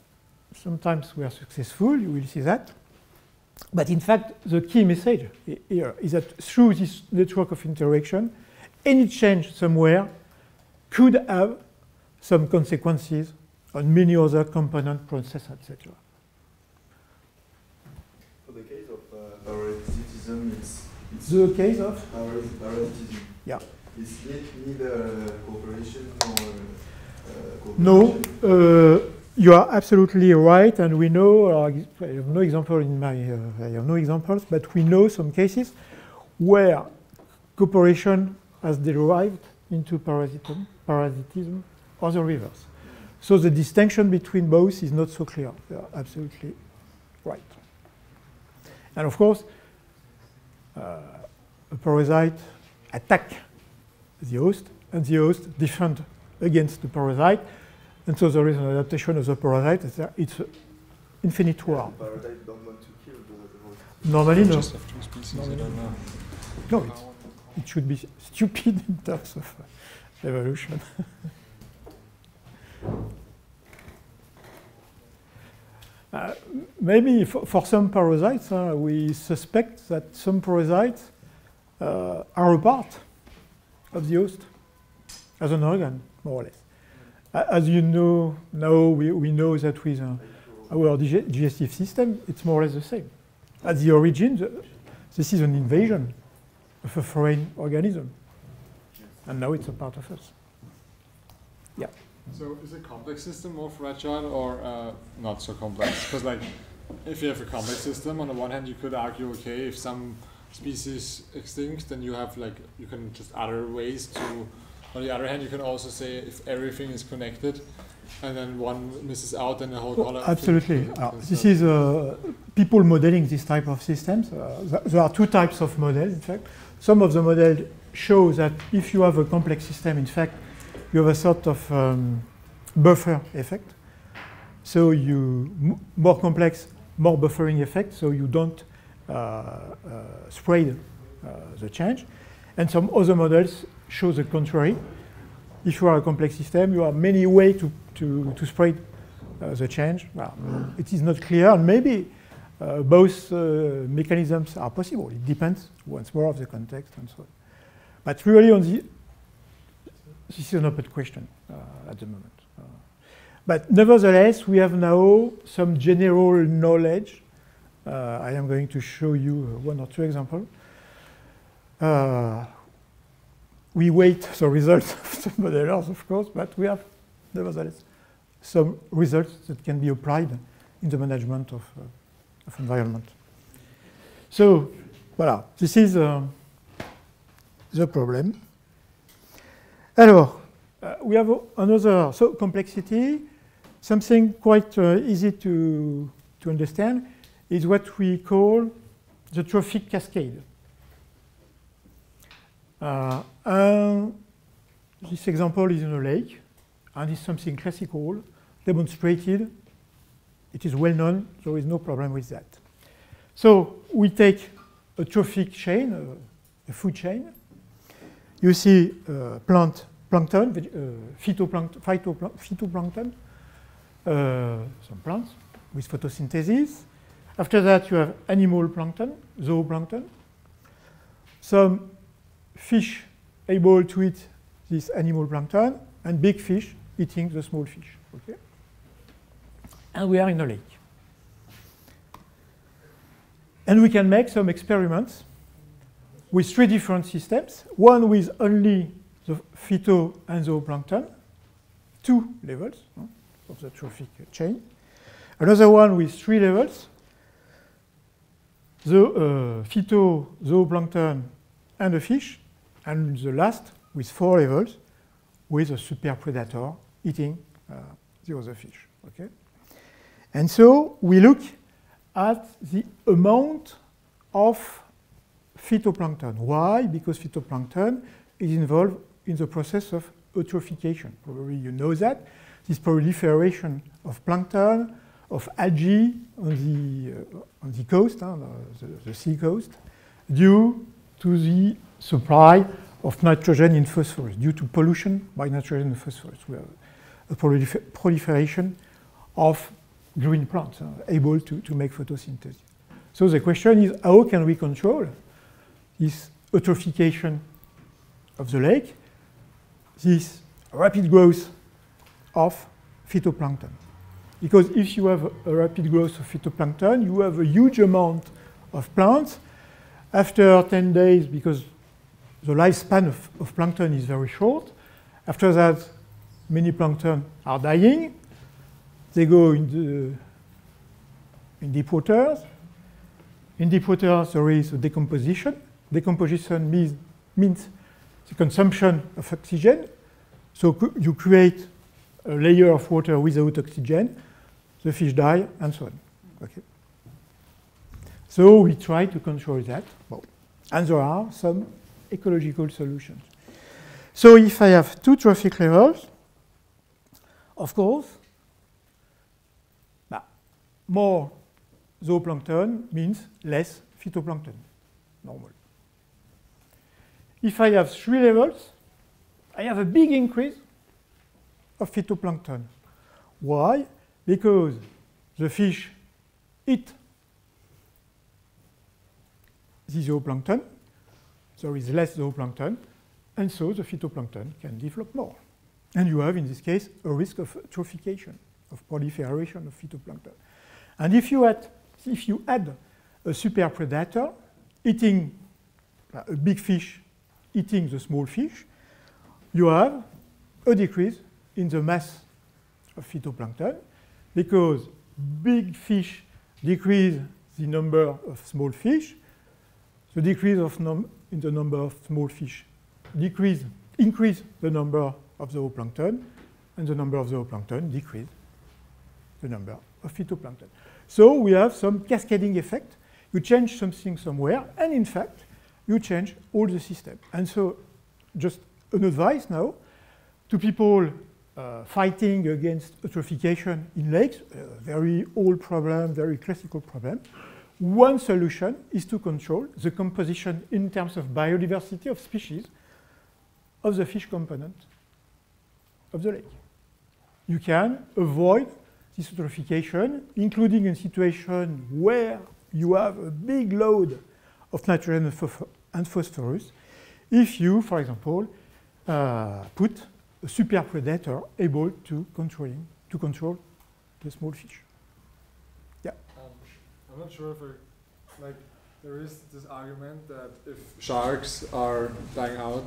sometimes we are successful, you will see that. But in fact, the key message here is that through this network of interaction, any change somewhere could have some consequences on many other component processes, etc. For the case of uh, parasitism, it's, it's The case of? paras- parasitism. Yeah. It's ne- neither uh, cooperation nor uh, No, uh, you are absolutely right, and we know. I have no example in my. Uh, I have no examples, but we know some cases where cooperation has derived into parasitism, parasitism or the reverse. So the distinction between both is not so clear. You are absolutely right. And of course, uh, a parasite attack the host, and the host defend against the parasite. And so there is an adaptation of the parasite. It's, a- it's a infinite war. Parasite don't want to kill the, the host. Normally, no. Just have two species, I don't know. No, it's, it should be stupid *laughs* in terms of uh, evolution. *laughs* Uh, maybe for, for some parasites, uh, we suspect that some parasites uh, are a part of the host as an organ, more or less. As you know, now we, we know that with uh, our dig- digestive system, it's more or less the same. At the origin, the, this is an invasion of a foreign organism. And now it's a part of us. Yeah. So is a complex system more fragile or uh, not so complex? Because like, if you have a complex system, on the one hand you could argue, okay, if some species extinct, then you have like you can just other ways to. On the other hand, you can also say if everything is connected, and then one misses out, then the whole Well, color. absolutely. Uh, this is uh, people modeling this type of systems. Uh, th- there are two types of models, in fact. Some of the models show that if you have a complex system, in fact, you have a sort of um, buffer effect. So you m- more complex, more buffering effect. So you don't uh, uh, spread uh, the change. And some other models show the contrary. If you are a complex system, you have many ways to, to, to spread uh, the change. Well, it is not clear, and maybe uh, both uh, mechanisms are possible. It depends once more of the context and so on. But really, on the this is an open question uh, at the moment. Uh, but nevertheless, we have now some general knowledge. Uh, I am going to show you one or two examples. Uh, we wait the results *laughs* of the modelers, of course, but we have nevertheless some results that can be applied in the management of, uh, of environment. So, voilà, this is uh, the problem. Alors, uh, we have another, so complexity, something quite uh, easy to, to understand is what we call the trophic cascade. And this example is in a lake, and it's something classical, demonstrated. It is well known, there is no problem with that. So we take a trophic chain, a, a food chain. You see uh, plant plankton, uh, phytoplankton, phytoplan- phytoplankton, uh, some plants with photosynthesis. After that, you have animal plankton, zooplankton. Some fish able to eat this animal plankton, and big fish eating the small fish. Okay? And we are in a lake. And we can make some experiments with three different systems. One with only the phyto and zooplankton, two levels of the trophic chain. Another one with three levels, the uh, phyto, zooplankton, and the fish. And the last with four levels with a super predator eating uh, the other fish. Okay? And so we look at the amount of phytoplankton. Why? Because phytoplankton is involved in the process of eutrophication. Probably you know that. This proliferation of plankton, of algae on the, uh, on the coast, uh, the, the sea coast, due to the supply of nitrogen and phosphorus, due to pollution by nitrogen and phosphorus. We have a prolifer- proliferation of green plants uh, able to, to make photosynthesis. So the question is how can we control this eutrophication of the lake, this rapid growth of phytoplankton? Because if you have a rapid growth of phytoplankton, you have a huge amount of plants. After 10 days, because the lifespan of, of plankton is very short, after that, many plankton are dying. They go in, the, in deep waters. In deep waters, there is a decomposition. Decomposition means, means the consumption of oxygen. So you create a layer of water without oxygen, the fish die, and so on. Okay. So we try to control that. Well, and there are some ecological solutions. So if I have two trophic levels, Of course, bah, more zooplankton means less phytoplankton, normal. If I have three levels, I have a big increase of phytoplankton. Why? Because the fish eat the zooplankton, there is less zooplankton, and so the phytoplankton can develop more. And you have, in this case, a risk of eutrophication, of proliferation of phytoplankton. And if you add, if you add a super predator eating uh, a big fish eating the small fish, you have a decrease in the mass of phytoplankton because big fish decrease the number of small fish. The decrease of in the number of small fish decrease, increase the number of zooplankton, and the number of zooplankton decrease the number of phytoplankton. So we have some cascading effect. You change something somewhere, and in fact, you change all the system. And so just an advice now to people uh, fighting against eutrophication in lakes, a very old problem, very classical problem. One solution is to control the composition in terms of biodiversity of species of the fish component of the lake. You can avoid this eutrophication, including in situation where you have a big load of nitrogen and phosphorus, if you, for example, uh, put a super predator able to controlling to control the small fish. Yeah. I'm not sure if I, like there is this argument that if sharks are dying out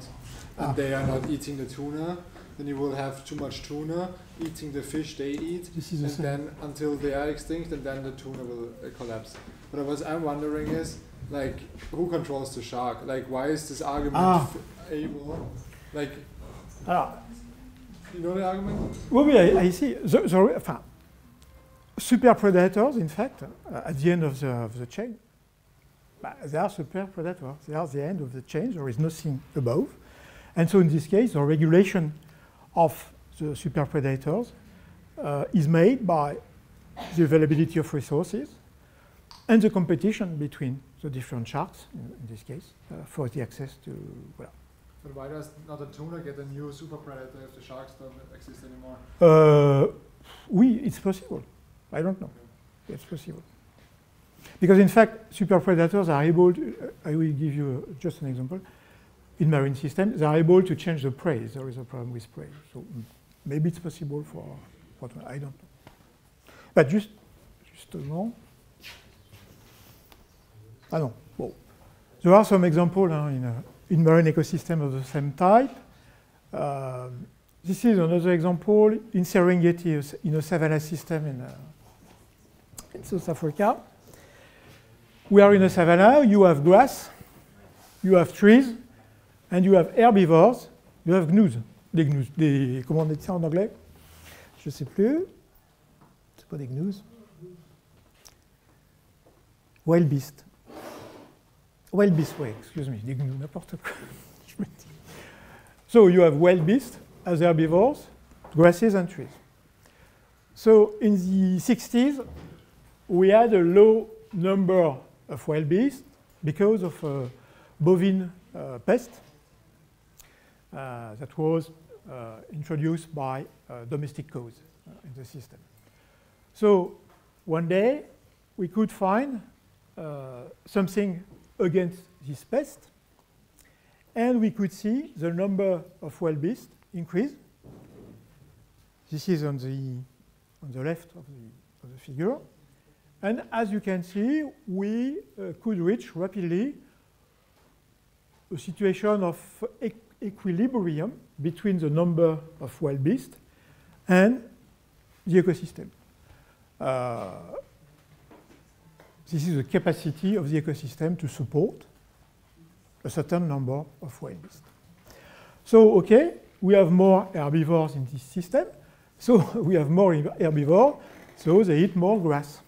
and Ah. they are not eating the tuna, then you will have too much tuna eating the fish they eat, This is the and same. then until they are extinct, and then the tuna will uh, collapse. But what I'm wondering is, like, who controls the shark? Like, why is this argument Ah. f- able? Like, Alors, you know the argument? oui, oui, I, see. The, the, enfin, super predators, in fact, uh, at the end of the, of the chain, they are super predators. They are the end of the chain. There is nothing above. And so in this case, the regulation of the super predators uh, is made by the availability of resources and the competition between the different sharks, in, in this case, uh, for the access to, well, But why does not a tuna get a new super predator if the sharks don't exist anymore? Uh, oui, it's possible. I don't know. It's possible. Because in fact, super predators are able to, uh, I will give you uh, just an example. In marine systems, they are able to change the prey. There is a problem with prey. So mm, maybe it's possible for, I don't know. But just, justement, ah non, bon. There are some examples huh, in, in marine ecosystem of the same type. Um, this is another example in Serengeti, in a savanna system in, uh, South Africa. We are in a savanna, you have grass, you have trees, and you have herbivores, you have. Des gnus, des, comment on dit ça en anglais? Je ne sais plus. C'est pas des gnus. Wild beast. Wild beast, oui, excuse me, des gnus, n'importe quoi. *laughs* So you have wild beasts as herbivores, grasses and trees. So in the 60s, we had a low number of wild beasts because of a bovine uh, pest uh, that was uh, introduced by uh, domestic uh, in the system. So one day we could find uh, something against this pest, and we could see the number of wild beasts increase. This is on the on the left of the, of the figure. And as you can see, we uh, could reach rapidly a situation of equilibrium between the number of wild beasts and the ecosystem. Uh, this is the capacity of the ecosystem to support a certain number of wild beasts. So, okay, we have more herbivores in this system. So *laughs* we have more herbivores, so they eat more grass.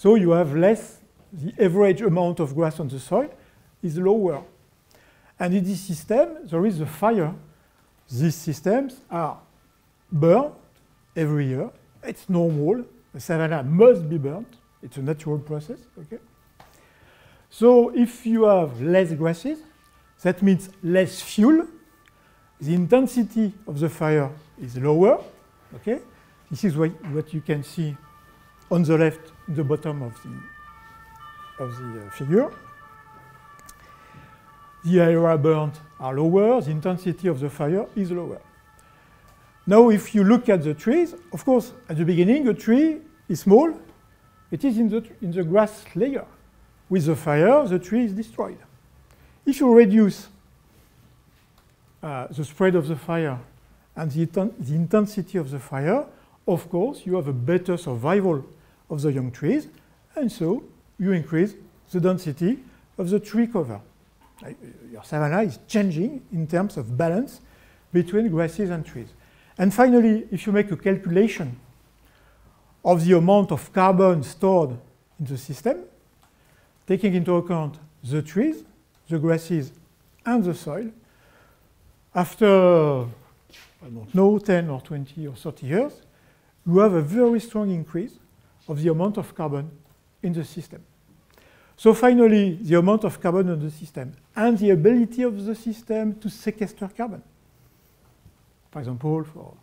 So you have less, the average amount of grass on the soil is lower. And in this system, there is a fire. These systems are burned every year. It's normal. The savanna must be burnt. It's a natural process. Okay. So if you have less grasses, that means less fuel. The intensity of the fire is lower. Okay. This is what you can see on the left, the bottom of the of the uh, figure. The area burnt are lower. The intensity of the fire is lower. Now, if you look at the trees, of course, at the beginning, a tree is small. It is in the, in the grass layer. With the fire, the tree is destroyed. If you reduce uh, the spread of the fire and the, the intensity of the fire, of course, you have a better survival of the young trees, and so you increase the density of the tree cover. Your savanna is changing in terms of balance between grasses and trees. And finally, if you make a calculation of the amount of carbon stored in the system, taking into account the trees, the grasses, and the soil, after, I don't know, 10 or 20 or 30 years, you have a very strong increase of the amount of carbon in the system. So finally, the amount of carbon in the system and the ability of the system to sequester carbon. For example, for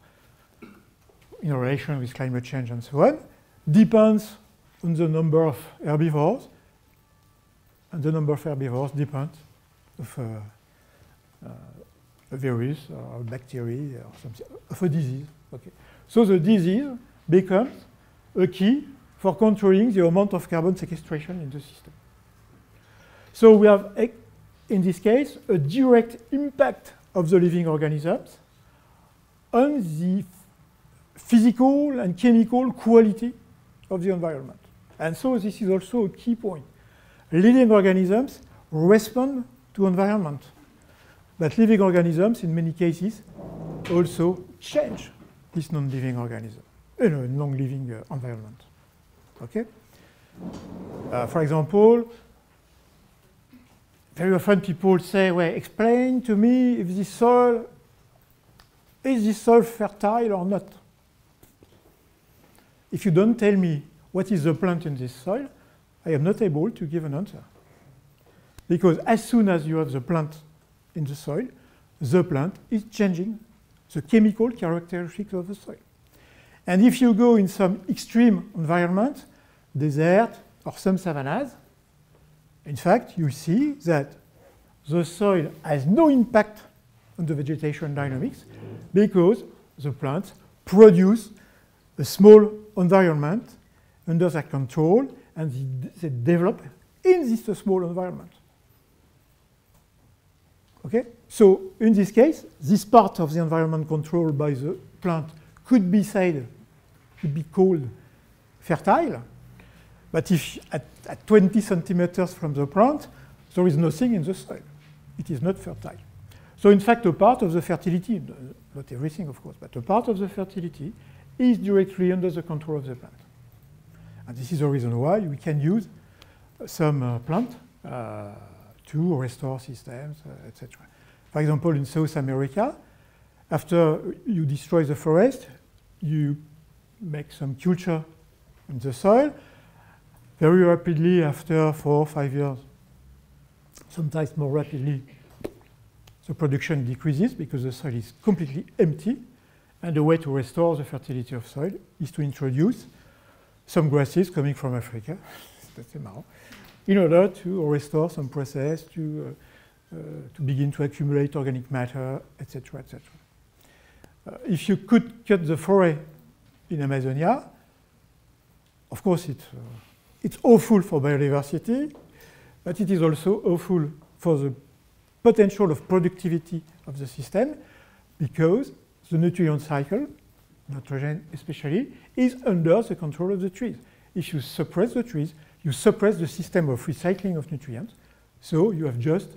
in relation with climate change and so on, depends on the number of herbivores, and the number of herbivores depends of uh, uh, a virus or a bacteria or something, of a disease. Okay. So the disease becomes a key for controlling the amount of carbon sequestration in the system. So we have, eh, in this case, a direct impact of the living organisms on the physical and chemical quality of the environment. And so this is also a key point. Living organisms respond to environment. But living organisms, in many cases, also change this non-living organism in a non-living uh, environment. Okay? Uh, for example, very often people say, well, explain to me if this soil, is this soil fertile or not? If you don't tell me what is the plant in this soil, I am not able to give an answer. Because as soon as you have the plant in the soil, the plant is changing the chemical characteristics of the soil. And if you go in some extreme environment, desert or some savannas, in fact, you see that the soil has no impact on the vegetation dynamics because the plants produce a small environment under their control and they develop in this small environment. Okay? So in this case, this part of the environment controlled by the plant could be said, could be called fertile. But if at, at 20 centimeters from the plant, there is nothing in the soil. It is not fertile. So in fact, a part of the fertility, not everything of course, but a part of the fertility is directly under the control of the plant. And this is the reason why we can use some uh, plant uh, to restore systems, uh, etc. For example, in South America, after you destroy the forest, you make some culture in the soil. Very rapidly, after four or five years, sometimes more rapidly, the production decreases because the soil is completely empty. And the way to restore the fertility of soil is to introduce some grasses coming from Africa, *laughs* in order to restore some process, to, uh, uh, to begin to accumulate organic matter, etc., etc. Uh, if you could cut the forest in Amazonia, of course it's, uh, it's awful for biodiversity, but it is also awful for the potential of productivity of the system because the nutrient cycle, nitrogen especially, is under the control of the trees. If you suppress the trees, you suppress the system of recycling of nutrients, so you have just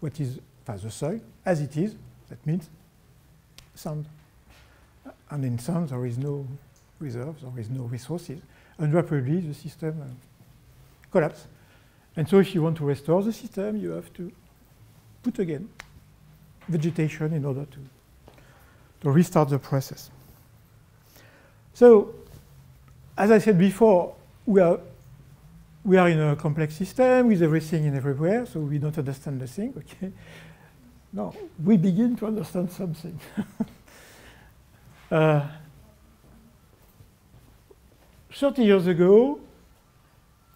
what is the soil as it is, that means sand. And in some there is no reserves, there is no resources, and rapidly the system uh, collapses. And so if you want to restore the system, you have to put again vegetation in order to to restart the process. So, as I said before, we are, we are in a complex system with everything and everywhere, so we don't understand the thing, *laughs* okay? No, we begin to understand something. *laughs* uh, 30 years ago,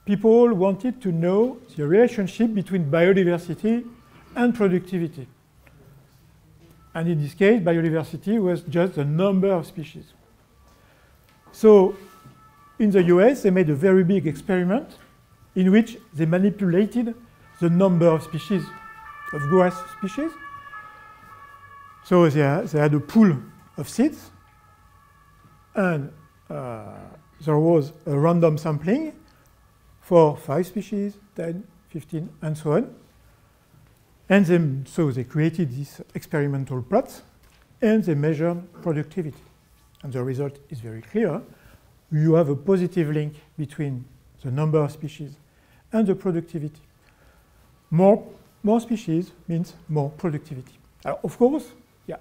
people wanted to know the relationship between biodiversity and productivity. And in this case, biodiversity was just the number of species. So in the US, they made a very big experiment in which they manipulated the number of species, of grass species. So they, they had a pool of seeds, and uh, there was a random sampling for five species, 10, 15, and so on. And then, so they created these experimental plots, and they measured productivity. And the result is very clear. You have a positive link between the number of species and the productivity. More, more species means more productivity. Uh, of course, yeah.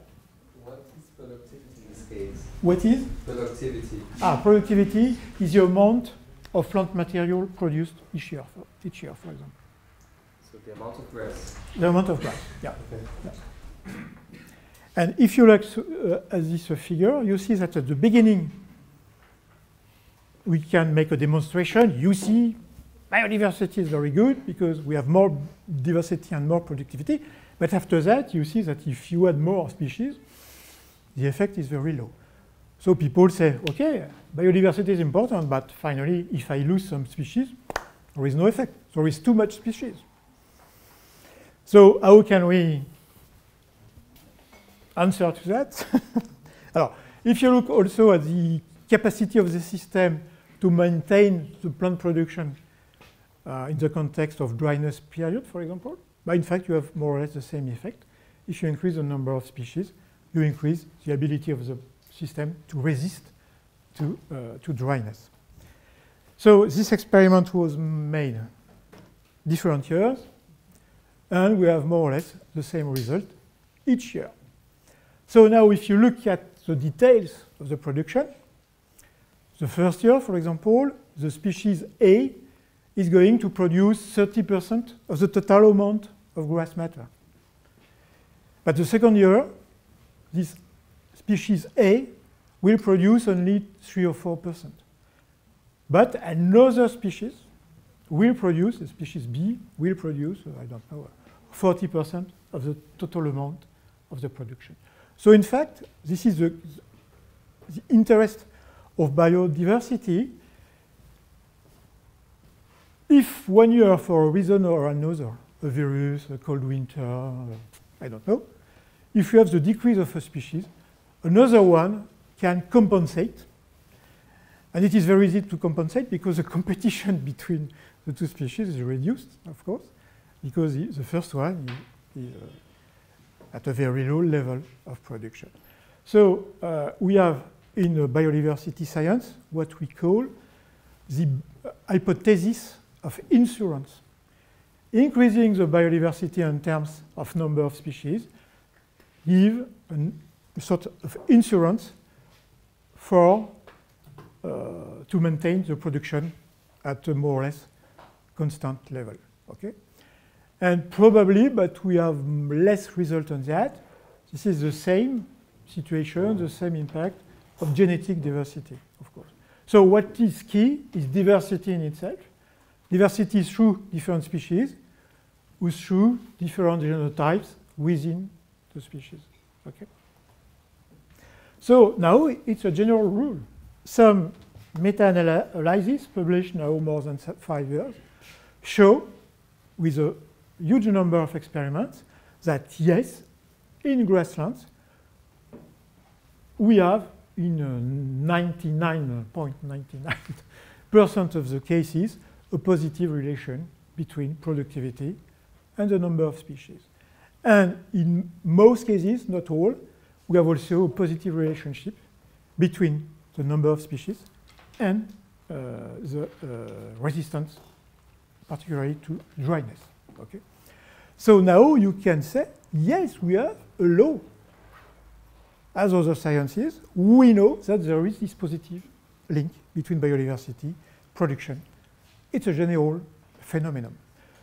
What is productivity in this case? What is? Productivity. Ah, productivity is the amount of plant material produced each year, for, each year, for example. So the amount of grass. The amount of grass, yeah. Okay. yeah. And if you look uh, at this uh, figure, you see that at the beginning, we can make a demonstration. You see, biodiversity is very good because we have more diversity and more productivity. But after that, you see that if you add more species, the effect is very low. So people say, okay, biodiversity is important, but finally, if I lose some species, there is no effect. There is too much species. So how can we answer to that? *laughs* Alors, if you look also at the capacity of the system to maintain the plant production uh, in the context of dryness period, for example, but in fact, you have more or less the same effect. If you increase the number of species, you increase the ability of the system to resist to, uh, to dryness. So this experiment was made different years, and we have more or less the same result each year. So now if you look at the details of the production, the first year, for example, the species A is going to produce 30% of the total amount of grass matter. But the second year, this species A will produce only 3 or 4%. But another species will produce, the species B will produce, I don't know, 40% of the total amount of the production. So in fact, this is the, the interest of biodiversity. If one year, for a reason or another, a virus, a cold winter, I don't know, if you have the decrease of a species, another one can compensate. And it is very easy to compensate because the *laughs* competition between the two species is reduced, of course, because the, first one is, is uh, at a very low level of production. So uh, we have in biodiversity science what we call the hypothesis of insurance. Increasing the biodiversity in terms of number of species give a sort of insurance for uh, to maintain the production at a more or less constant level. Okay, and probably, but we have less result on that. This is the same situation, the same impact of genetic diversity, of course. So what is key is diversity in itself. Diversity through different species, or through different genotypes within the species. Okay. So now it's a general rule. Some meta-analyses published now more than five years show with a huge number of experiments that yes, in grasslands, we have in uh, 99.99% of the cases a positive relation between productivity and the number of species. And in most cases, not all, we have also a positive relationship between the number of species and uh, the uh, resistance, particularly to dryness. Okay? So now you can say, yes, we have a law. as other sciences, we know that there is this positive link between biodiversity, production. It's a general phenomenon.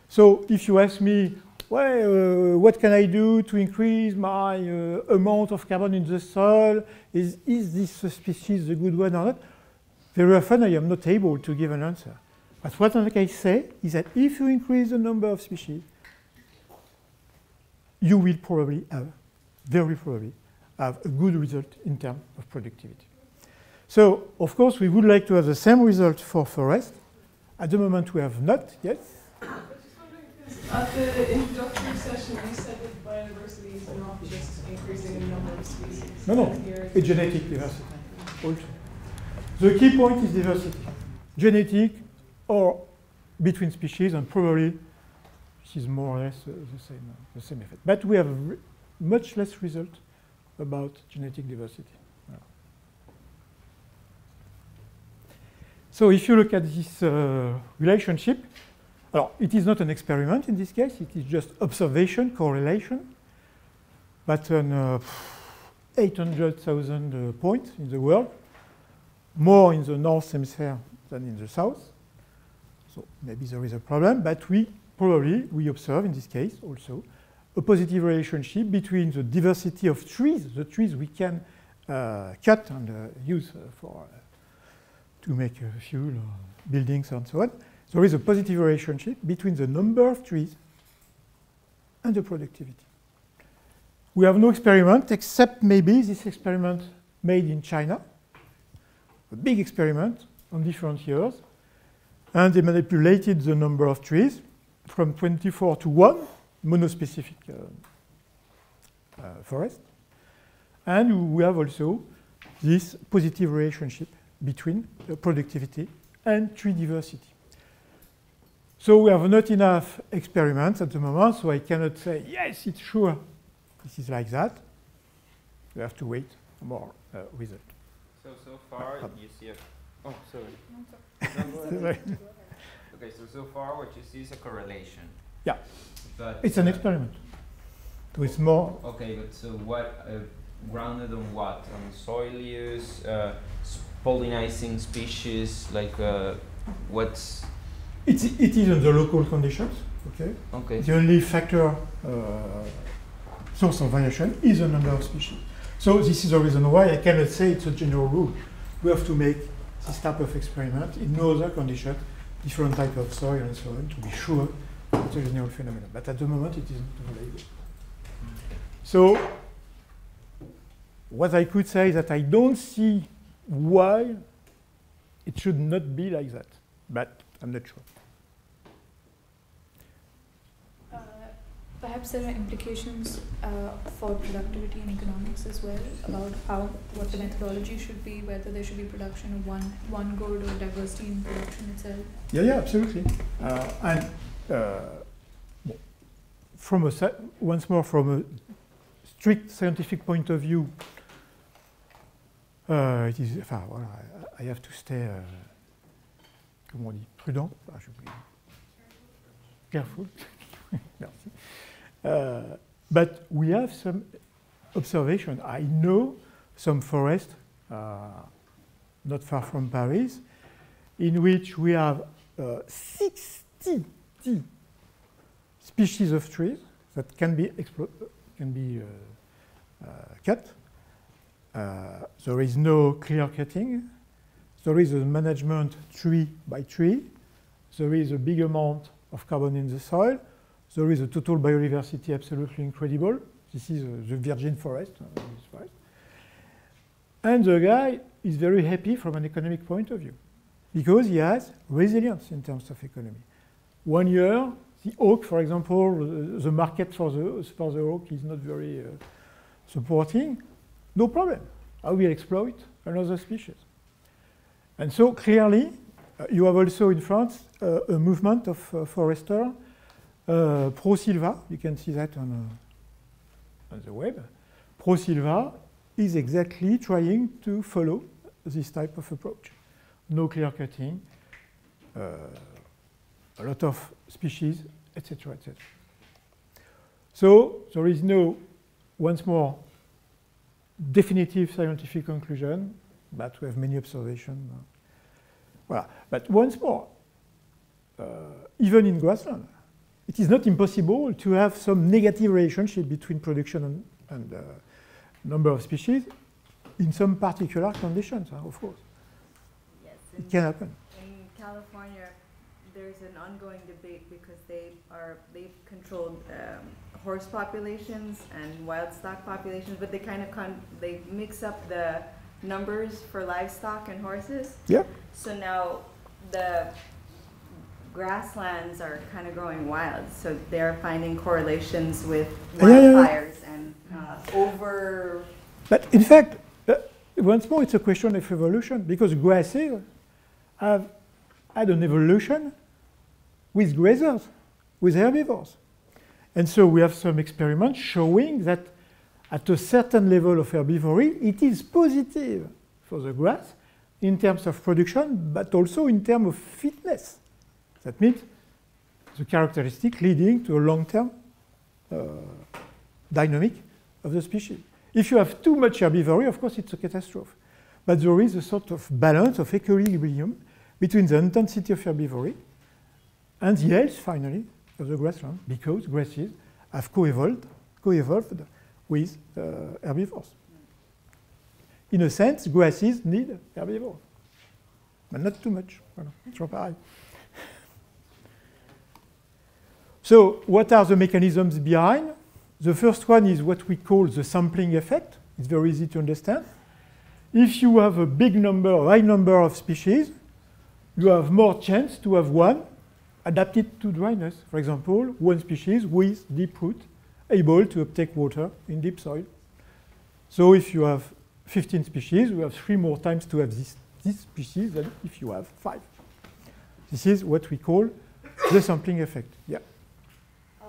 So if you ask me, well, uh, what can I do to increase my uh, amount of carbon in the soil? Is, is this species a good one or not? Very often I am not able to give an answer. But what I can say is that if you increase the number of species, you will probably have, very probably, have a good result in terms of productivity. So, of course, we would like to have the same result for forest. At the moment, we have not yet. At the introductory session, you said that biodiversity is not just increasing the number of species. No, no, it's genetic diversity also. The key point is diversity. Genetic or between species, and probably this is more or less uh, the, same, uh, the same effect. But we have much less result about genetic diversity. So if you look at this uh, relationship, it is not an experiment in this case, it is just observation, correlation, but uh, 800,000 uh, points in the world, more in the north hemisphere than in the south. So maybe there is a problem, but we probably, we observe in this case also, a positive relationship between the diversity of trees, the trees we can uh, cut and uh, use uh, for uh, to make fuel or buildings and so on. There is a positive relationship between the number of trees and the productivity. We have no experiment except maybe this experiment made in China, a big experiment on different years, and they manipulated the number of trees from 24 to 1, monospecific uh, uh, forest. And we have also this positive relationship between productivity and tree diversity. So we have not enough experiments at the moment, so I cannot say, yes, it's sure this is like that. We have to wait for more uh, result. So, so far you see a, oh, sorry. no, *laughs* okay, so, so far what you see is a correlation. Yeah, but it's an uh, experiment. So it's more. Okay, but so what, uh, grounded on what? On soil use, uh, pollinizing species, like uh, what's... It's, it is on the local conditions, okay? Okay. The only factor, uh, source of variation is the number of species. So this is the reason why I cannot say it's a general rule. We have to make this type of experiment in no other conditions, different type of soil and so on, to be sure it's a general phenomenon. But at the moment, it isn't available. So what I could say is that I don't see why it should not be like that, but I'm not sure. Uh, perhaps there are implications uh, for productivity and economics as well about how what the methodology should be, whether there should be production of one one good or diversity in production itself. Yeah, yeah, absolutely. Uh, and uh, from a once more from a strict scientific point of view, uh, it is, voilà, I, I have to stay, uh, comment on dit, prudent. Ah, Careful. Uh, but we have some observation. I know some forest uh, not far from Paris in which we have uh, 60 species of trees that can be, can be uh, cut uh, there is no clear cutting. There is a management tree by tree. There is a big amount of carbon in the soil. There is a total biodiversity absolutely incredible. This is uh, the virgin forest, uh, forest. And the guy is very happy from an economic point of view because he has resilience in terms of economy. One year, the oak, for example, uh, the market for the, for the oak is not very uh, supporting. No problem. I will exploit another species. And so clearly, uh, you have also in France uh, a movement of uh, foresters, uh, Pro Silva, you can see that on, uh, on the web. Pro Silva is exactly trying to follow this type of approach. No clear cutting, uh, a lot of species, etc., etc. So there is no, once more, definitive scientific conclusion, but we have many observations. Well, but once more, uh, even in grassland, it is not impossible to have some negative relationship between production and, and uh, number of species in some particular conditions, uh, of course. Yes. It can happen. In California, there's an ongoing debate because they are they've controlled um, horse populations and wild stock populations, but they kind of con- they mix up the numbers for livestock and horses. Yeah. So now the grasslands are kind of growing wild, so they're finding correlations with Yeah, yeah, wildfires and uh, over. But in fact, uh, once more, it's a question of evolution because grasses have had an evolution with grazers, with herbivores. And so we have some experiments showing that at a certain level of herbivory, it is positive for the grass in terms of production, but also in terms of fitness. That means the characteristic leading to a long-term uh, dynamic of the species. If you have too much herbivory, of course, it's a catastrophe. But there is a sort of balance of equilibrium between the intensity of herbivory and the health, finally, of the grassland, because grasses have co-evolved, co-evolved with uh, herbivores. In a sense, grasses need herbivores, but not too much. Voilà, So, what are the mechanisms behind? The first one is what we call the sampling effect. It's very easy to understand. If you have a big number, a high number of species, you have more chance to have one adapted to dryness. For example, one species with deep root, able to uptake water in deep soil. So if you have 15 species, you have three more times to have this, this species than if you have five. This is what we call the sampling effect. Yeah.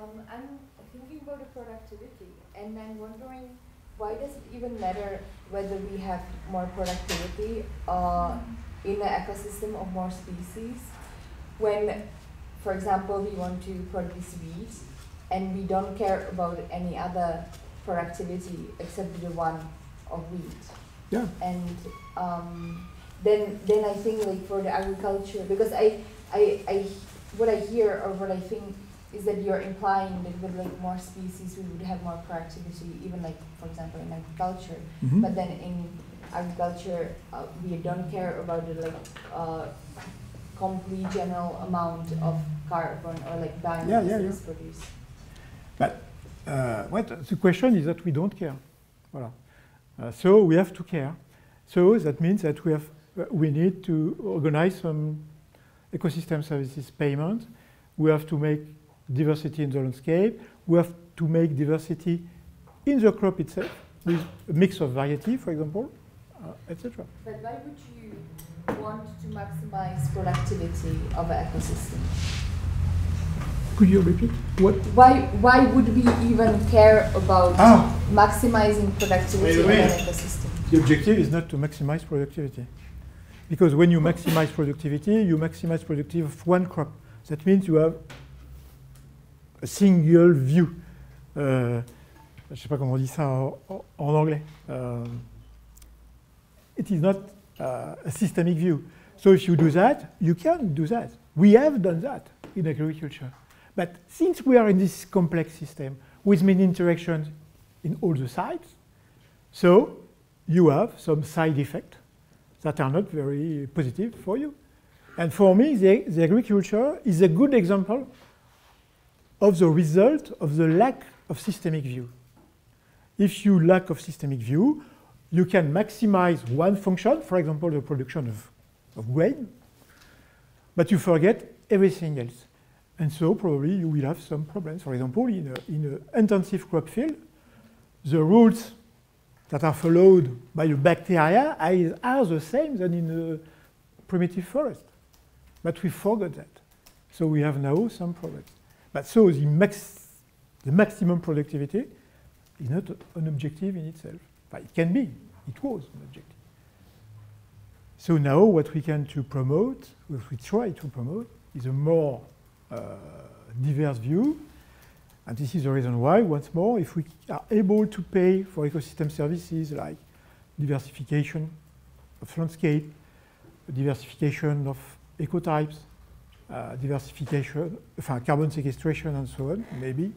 Um, I'm thinking about the productivity, and I'm wondering why does it even matter whether we have more productivity uh, in an ecosystem of more species when, for example, we want to produce wheat and we don't care about any other productivity except the one of wheat. Yeah. And um, then, then I think like for the agriculture, because I, I, I, what I hear or what I think is that you're implying that with like more species we would have more productivity, even like for example in agriculture. Mhm. But then in agriculture uh, we don't care about the like uh, complete general amount of carbon or like biomass Yeah, yeah, yeah. produced. But uh, what the question is that we don't care. Voilà. Uh, so we have to care. So that means that we have uh, we need to organize some ecosystem services payment. We have to make diversity in the landscape. We have to make diversity in the crop itself with a mix of variety, for example, uh, etc. But why would you want to maximize productivity of an ecosystem? Could you repeat what? Why, why would we even care about Ah. maximizing productivity of Wait, an ecosystem? The objective is not to maximize productivity. Because when you maximize productivity, you maximize productivity of one crop. That means you have a single view. Euh, je ne sais pas comment on dit ça en, en- anglais. Euh, it is not uh, a systemic view. So if you do that, you can do that. We have done that in agriculture. But since we are in this complex system with many interactions in all the sides, so you have some side effects that are not very positive for you. And for me, the, the agriculture is a good example of the result of the lack of systemic view. If you lack of systemic view, you can maximize one function, for example, the production of, of grain, but you forget everything else. And so probably you will have some problems. For example, in an intensive crop field, the rules that are followed by the bacteria are, are the same than in a primitive forest. But we forgot that. So we have now some problems. But so the, max, the maximum productivity is not an objective in itself. But it can be. It was an objective. So now what we can to promote, what we try to promote, is a more uh, diverse view And this is the reason why, once more, if we are able to pay for ecosystem services like diversification of landscape, diversification of ecotypes, uh, diversification, enfin, carbon sequestration and so on, maybe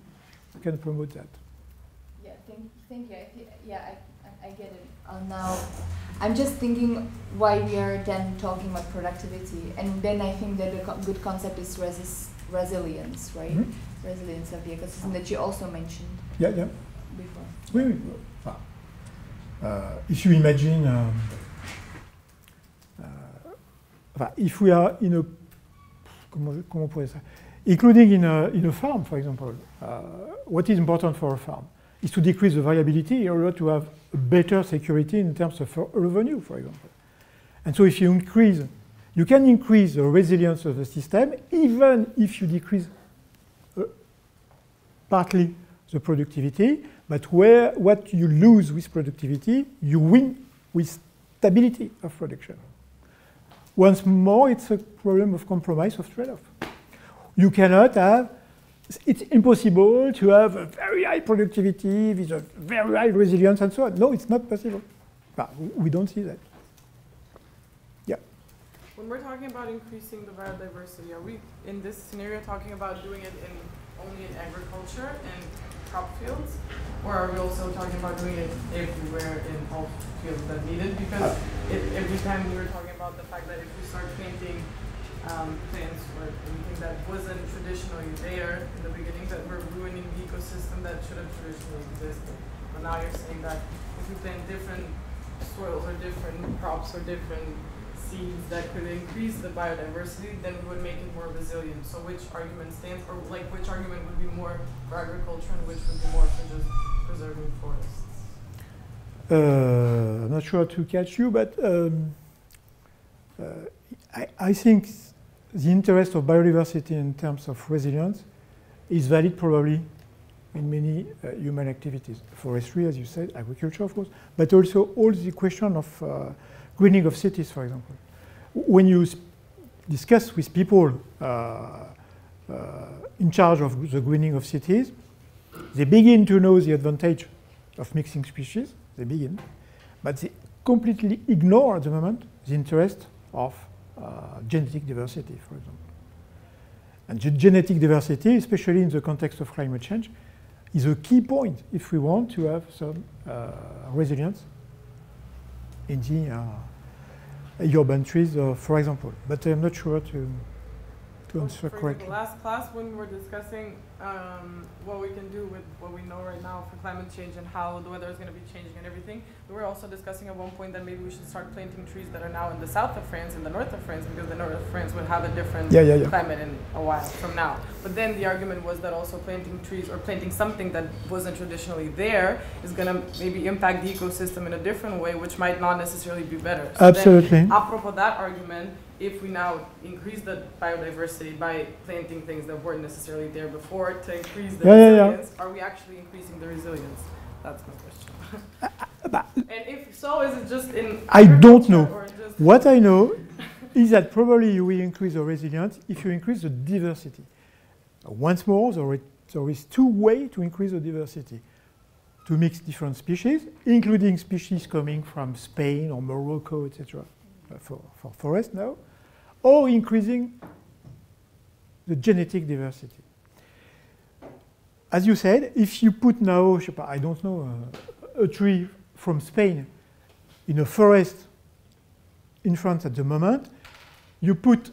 we can promote that. Yeah, thank, thank you. I yeah, I, I, get it. Uh, now, I'm just thinking why we are then talking about productivity, and then I think that a good concept is resist, resilience, right? Mhm. Resilience of the ecosystem that you also mentioned Yeah, yeah. before. Oui, oui. Enfin, uh, if you imagine, um, uh, if we are in a, including in a, in a farm, for example, uh, what is important for a farm is to decrease the variability in order to have better security in terms of uh, revenue, for example. And so if you increase, you can increase the resilience of the system even if you decrease uh, partly the productivity, but where what you lose with productivity, you win with stability of production. Once more, it's a problem of compromise of trade-off. You cannot have, it's impossible to have a very high productivity with a very high resilience and so on. No, it's not possible. But we don't see that. Yeah. When we're talking about increasing the biodiversity, are we in this scenario talking about doing it in only in agriculture and crop fields? Or are we also talking about doing it everywhere in all fields that need it? Because it, every time we were talking about the fact that if we start planting um, plants or anything that wasn't traditionally there in the beginning, that we're ruining the ecosystem that should have traditionally existed. But now you're saying that if we plant different soils or different crops or different seeds that could increase the biodiversity, then we would make it more resilient. So which argument stands, or like which argument would be more for agriculture and which would be more for just preserving forests? Uh, I'm not sure to catch you, but um, uh, I, I think the interest of biodiversity in terms of resilience is valid probably in many uh, human activities. Forestry, as you said, agriculture, of course, but also all the question of uh, greening of cities, for example. When you discuss with people uh, uh, in charge of the greening of cities, they begin to know the advantage of mixing species, they begin, but they completely ignore at the moment the interest of uh, genetic diversity, for example. And ge- genetic diversity, especially in the context of climate change, is a key point if we want to have some uh, resilience in the uh, urban trees, uh, for example. But I'm not sure to, to answer correctly. example, last class when we were discussing um, what we can do with what we know right now for climate change and how the weather is going to be changing and everything, we were also discussing at one point that maybe we should start planting trees that are now in the south of France and the north of France because the north of France would have a different Yeah, yeah, yeah. climate in a while from now. But then the argument was that also planting trees or planting something that wasn't traditionally there is going to maybe impact the ecosystem in a different way, which might not necessarily be better. So then, Absolutely. apropos that argument, if we now increase the biodiversity by planting things that weren't necessarily there before to increase the Yeah, yeah, yeah. resilience, are we actually increasing the resilience? That's my question. *laughs* and if so, is it just in I don't know. What I know is that probably you will increase the resilience if you increase the diversity. Once more, there is, there is two ways to increase the diversity. To mix different species, including species coming from Spain or Morocco, etc., uh, for, for forest now, or increasing the genetic diversity. As you said, if you put now, I don't know, uh, a tree from Spain in a forest in France at the moment, you put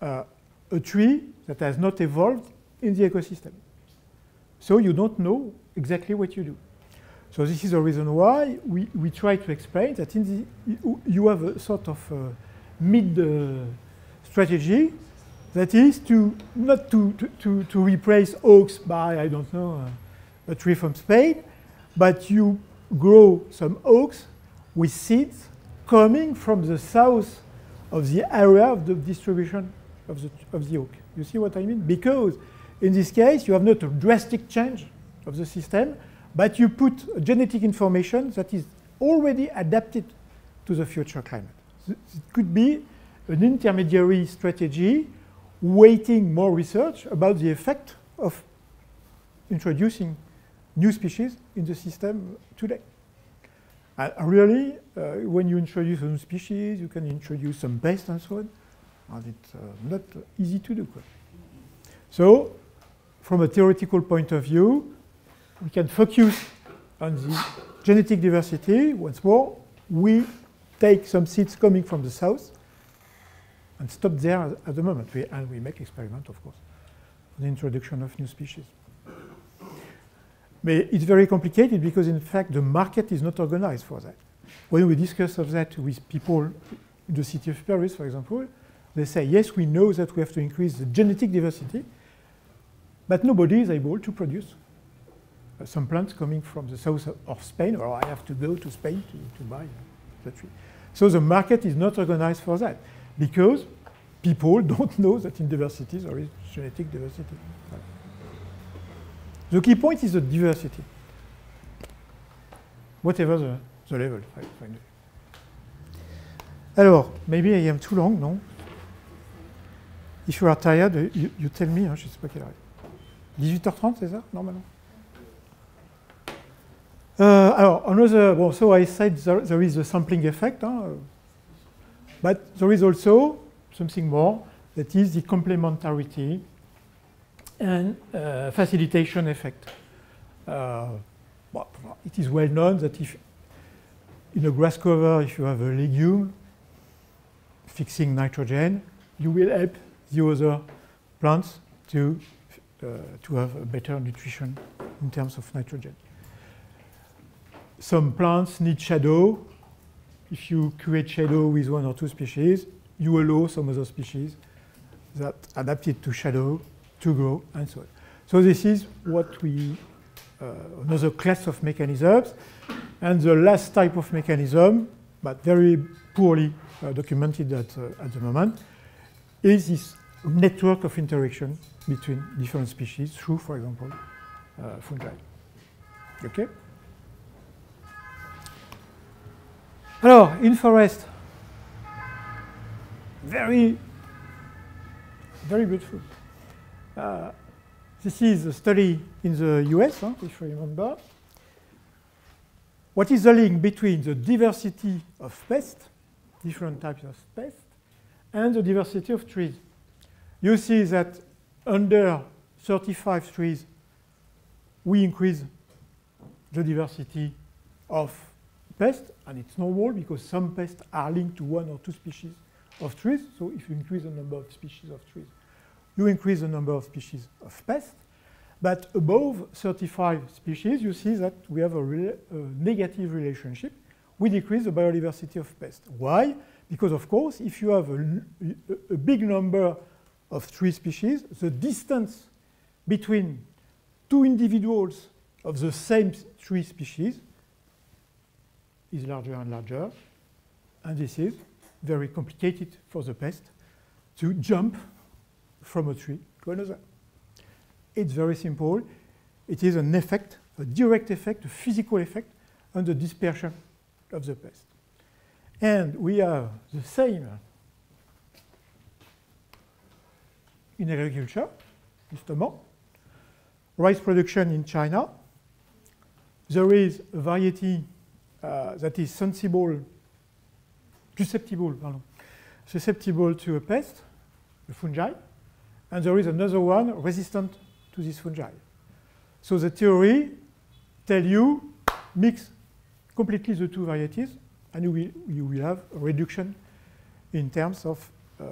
uh, a tree that has not evolved in the ecosystem. So you don't know exactly what you do. So this is the reason why we, we try to explain that in the, you- you have a sort of uh, mid uh, strategy that is to not to, to, to, replace oaks by, I don't know, uh, a tree from Spain, but you grow some oaks with seeds coming from the south of the area of the distribution of the, of the oak. You see what I mean? Because in this case, you have not a drastic change of the system, but you put genetic information that is already adapted to the future climate. It could be an intermediary strategy waiting more research about the effect of introducing new species in the system today. And really, uh, when you introduce a new species, you can introduce some pests and so on, and it's uh, not easy to do. So, from a theoretical point of view, we can focus on the genetic diversity. Once more, we take some seeds coming from the south and stop there at, the moment. We, and we make experiment, of course, the introduction of new species. But it's very complicated because, in fact, the market is not organized for that. When we discuss of that with people in the city of Paris, for example, they say, yes, we know that we have to increase the genetic diversity, but nobody is able to produce uh, some plants coming from the south of Spain, or I have to go to Spain to, to buy the tree. So the market is not organized for that because people *laughs* don't know that in diversity there is genetic diversity. The key point is the diversity, whatever the, the level, finally. Alors, maybe I am too long, no? If you are tired, you, you tell me, hein, je ne sais pas quelle heure. 18h30, c'est ça, normalement uh, alors, another, well, so I said there, there is a sampling effect, huh? but there is also something more, that is the complementarity and uh, facilitation effect. Uh, well, it is well known that if in a grass cover, if you have a legume fixing nitrogen, you will help the other plants to, uh, to have a better nutrition in terms of nitrogen. Some plants need shadow. If you create shadow with one or two species, you allow some other species that adapted to shadow to grow, and so on. So this is what we, uh, another class of mechanisms. And the last type of mechanism, but very poorly uh, documented at, uh, at the moment, is this network of interaction between different species through, for example, uh, fungi. Okay? Alors, in forest, very, very beautiful. Uh, this is a study in the US, huh, if you remember. What is the link between the diversity of pests, different types of pests, and the diversity of trees? You see that under 35 trees, we increase the diversity of pests, and it's normal because some pests are linked to one or two species of trees. So if you increase the number of species of trees, you increase the number of species of pests. But above 35 species, you see that we have a, a, negative relationship. We decrease the biodiversity of pests. Why? Because, of course, if you have a, a big number of tree species, the distance between two individuals of the same tree species is larger and larger. And this is very complicated for the pest to jump from a tree to another. It's very simple. It is an effect, a direct effect, a physical effect on the dispersion of the pest. And we have the same in agriculture, justement. Rice production in China. There is a variety uh, that is sensible, susceptible, pardon, susceptible to a pest, a fungi, and there is another one resistant to this fungi. So the theory tell you mix completely the two varieties, and you will, you will have a reduction in terms of uh,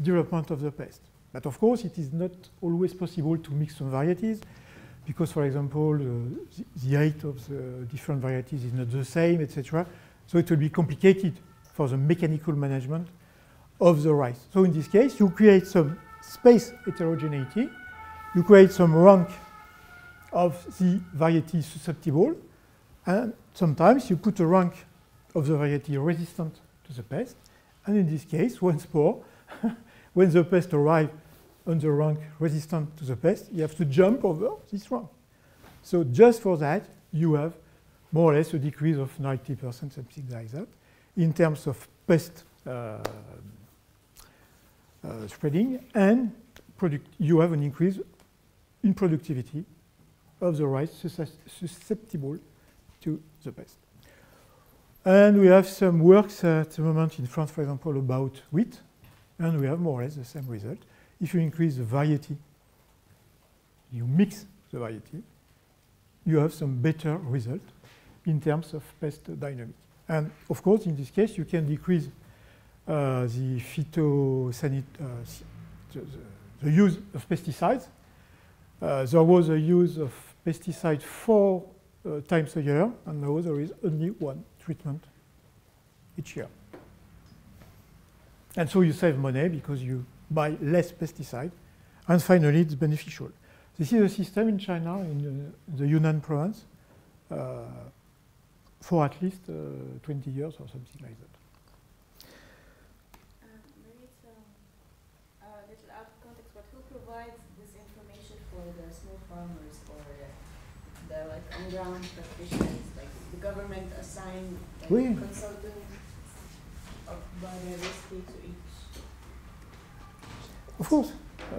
development of the pest. But of course, it is not always possible to mix some varieties because, for example, uh, the, the height of the different varieties is not the same, etc. So it will be complicated for the mechanical management of the rice. So in this case, you create some space heterogeneity, you create some rank of the variety susceptible, and sometimes you put a rank of the variety resistant to the pest. And in this case, once more, *laughs* when the pest arrives on the rank resistant to the pest, you have to jump over this rank. So just for that, you have more or less a decrease of 90%, something like that, in terms of pest uh, uh, spreading, and you have an increase in productivity of the rice susceptible to the pest. And we have some works at the moment in France, for example, about wheat, and we have more or less the same result. If you increase the variety, you mix the variety, you have some better result in terms of pest dynamic. And of course, in this case, you can decrease uh, the phytosanit, uh, the, the, use of pesticides. Uh, there was a use of pesticide four uh, times a year, and now there is only one treatment each year. And so you save money because you buy less pesticide. And finally, it's beneficial. This is a system in China, in uh, the Yunnan province, uh, for at least uh, 20 years or something like that. Maybe it's a little out of context, but who provides this information for the small farmers or the like on-ground practitioners? Like the government assign like, Oui. consultant of biodiversity to each. Of course. Uh,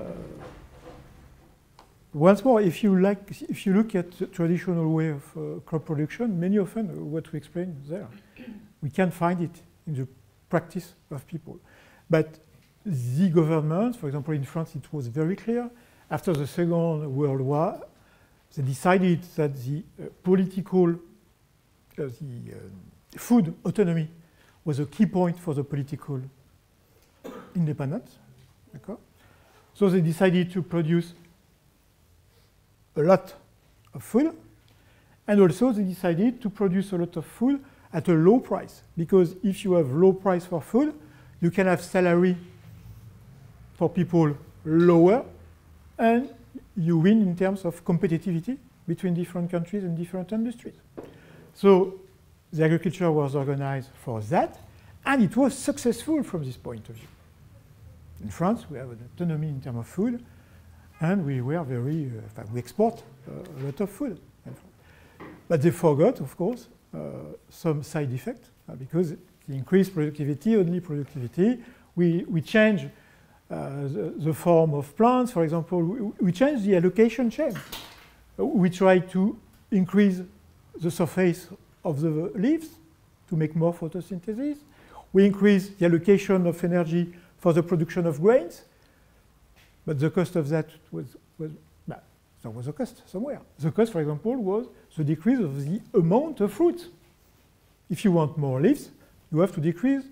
once more, if you like, if you look at the traditional way of uh, crop production, many often uh, what we explain there, *clears throat* we can find it in the practice of people. But the government, for example, in France, it was very clear. After the Second World War, they decided that the uh, political, uh, the uh, food autonomy was a key point for the political independence. So they decided to produce a lot of food, and also they decided to produce a lot of food at a low price, because if you have low price for food, you can have salary for people lower, and you win in terms of competitivity between different countries and different industries. So the agriculture was organized for that, and it was successful from this point of view. In France, we have an autonomy in terms of food, and we were very, uh, we export uh, a lot of food. But they forgot, of course, uh, some side effect, uh, because the increased productivity, only productivity, we, we change the, the, form of plants, for example, we, we change the allocation chain. We try to increase the surface of the leaves to make more photosynthesis. We increase the allocation of energy for the production of grains, but the cost of that was, was bah, there was a cost somewhere. The cost, for example, was the decrease of the amount of fruit. If you want more leaves, you have to decrease,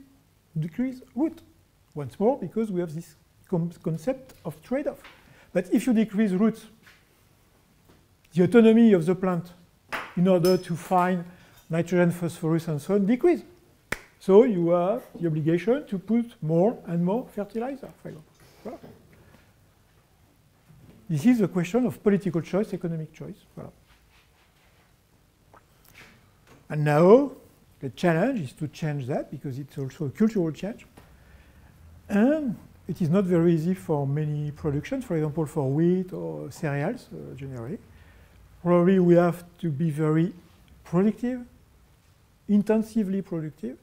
decrease root. Once more, because we have this concept of trade-off. But if you decrease roots, the autonomy of the plant in order to find nitrogen, phosphorus, and so on decrease. So you have the obligation to put more and more fertilizer, for example. Voilà. This is a question of political choice, economic choice. Voilà. And now the challenge is to change that because it's also a cultural change. And it is not very easy for many productions, for example, for wheat or cereals uh, generally. Probably we have to be very productive, intensively productive,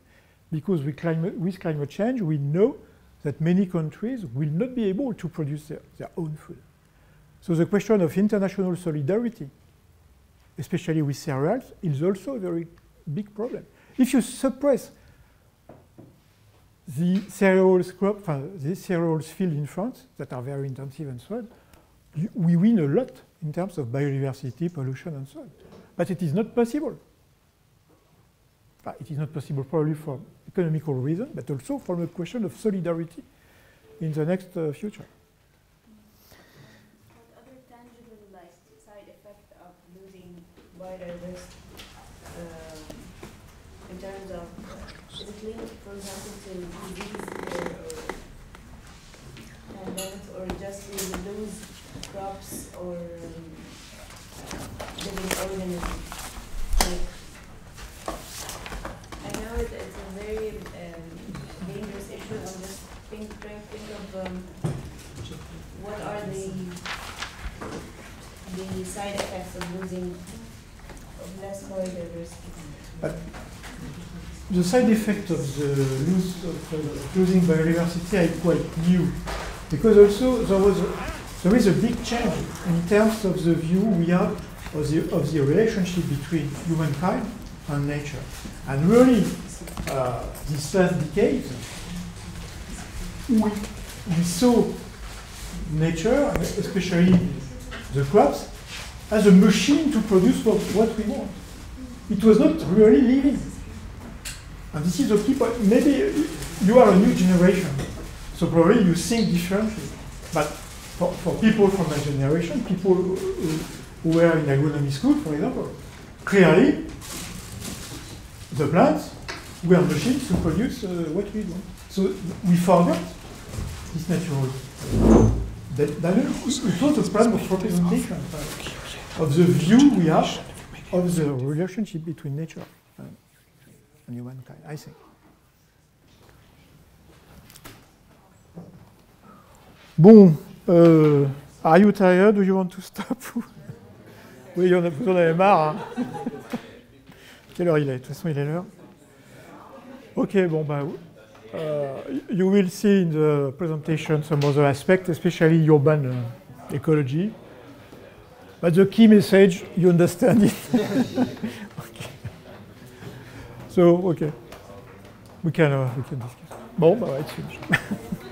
because with climate, with climate change, we know that many countries will not be able to produce their, their own food. So the question of international solidarity, especially with cereals, is also a very big problem. If you suppress the cereals crop, uh, the cereals field in France that are very intensive and so on, we win a lot in terms of biodiversity, pollution, and so on. But it is not possible. Uh, it is not possible probably for economical reasons, but also from a question of solidarity in the next uh, future. What other side effect of losing biodiversity um, in terms of linked, for example, to or, or just lose crops or um, living organisms? Like, I know it, it's a very um, dangerous issue. I'm just think, think of um, what are the the side effects of losing of less biodiversity. But the side effect of the lose of uh, losing biodiversity are quite new, because also there was a, there is a big change in terms of the view we have of the, of the relationship between humankind and nature. And really, uh, this last decade, we, we saw nature, especially the crops, as a machine to produce what, what we want. It was not really living. And this is the key point. Maybe you are a new generation, so probably you think differently. But for, for people from my generation, people who, who were in agronomy school, for example, clearly the plants were machines to produce uh, what we want. So we forgot this natural. That, that it was a problem of representation of the view we have of the relationship between nature and, and humankind, I think. Bon, euh, are you tired? Do you want to stop? *laughs* oui, on a, vous en avez marre. Hein *laughs* Quelle heure il est? De toute façon, il est l'heure. Ok, bon, bah, uh, you will see in the presentation some other aspects, especially urban uh, ecology. But the key message, you understand it. *laughs* okay. So, okay. We can, uh, we can discuss. Bon, bah. *laughs*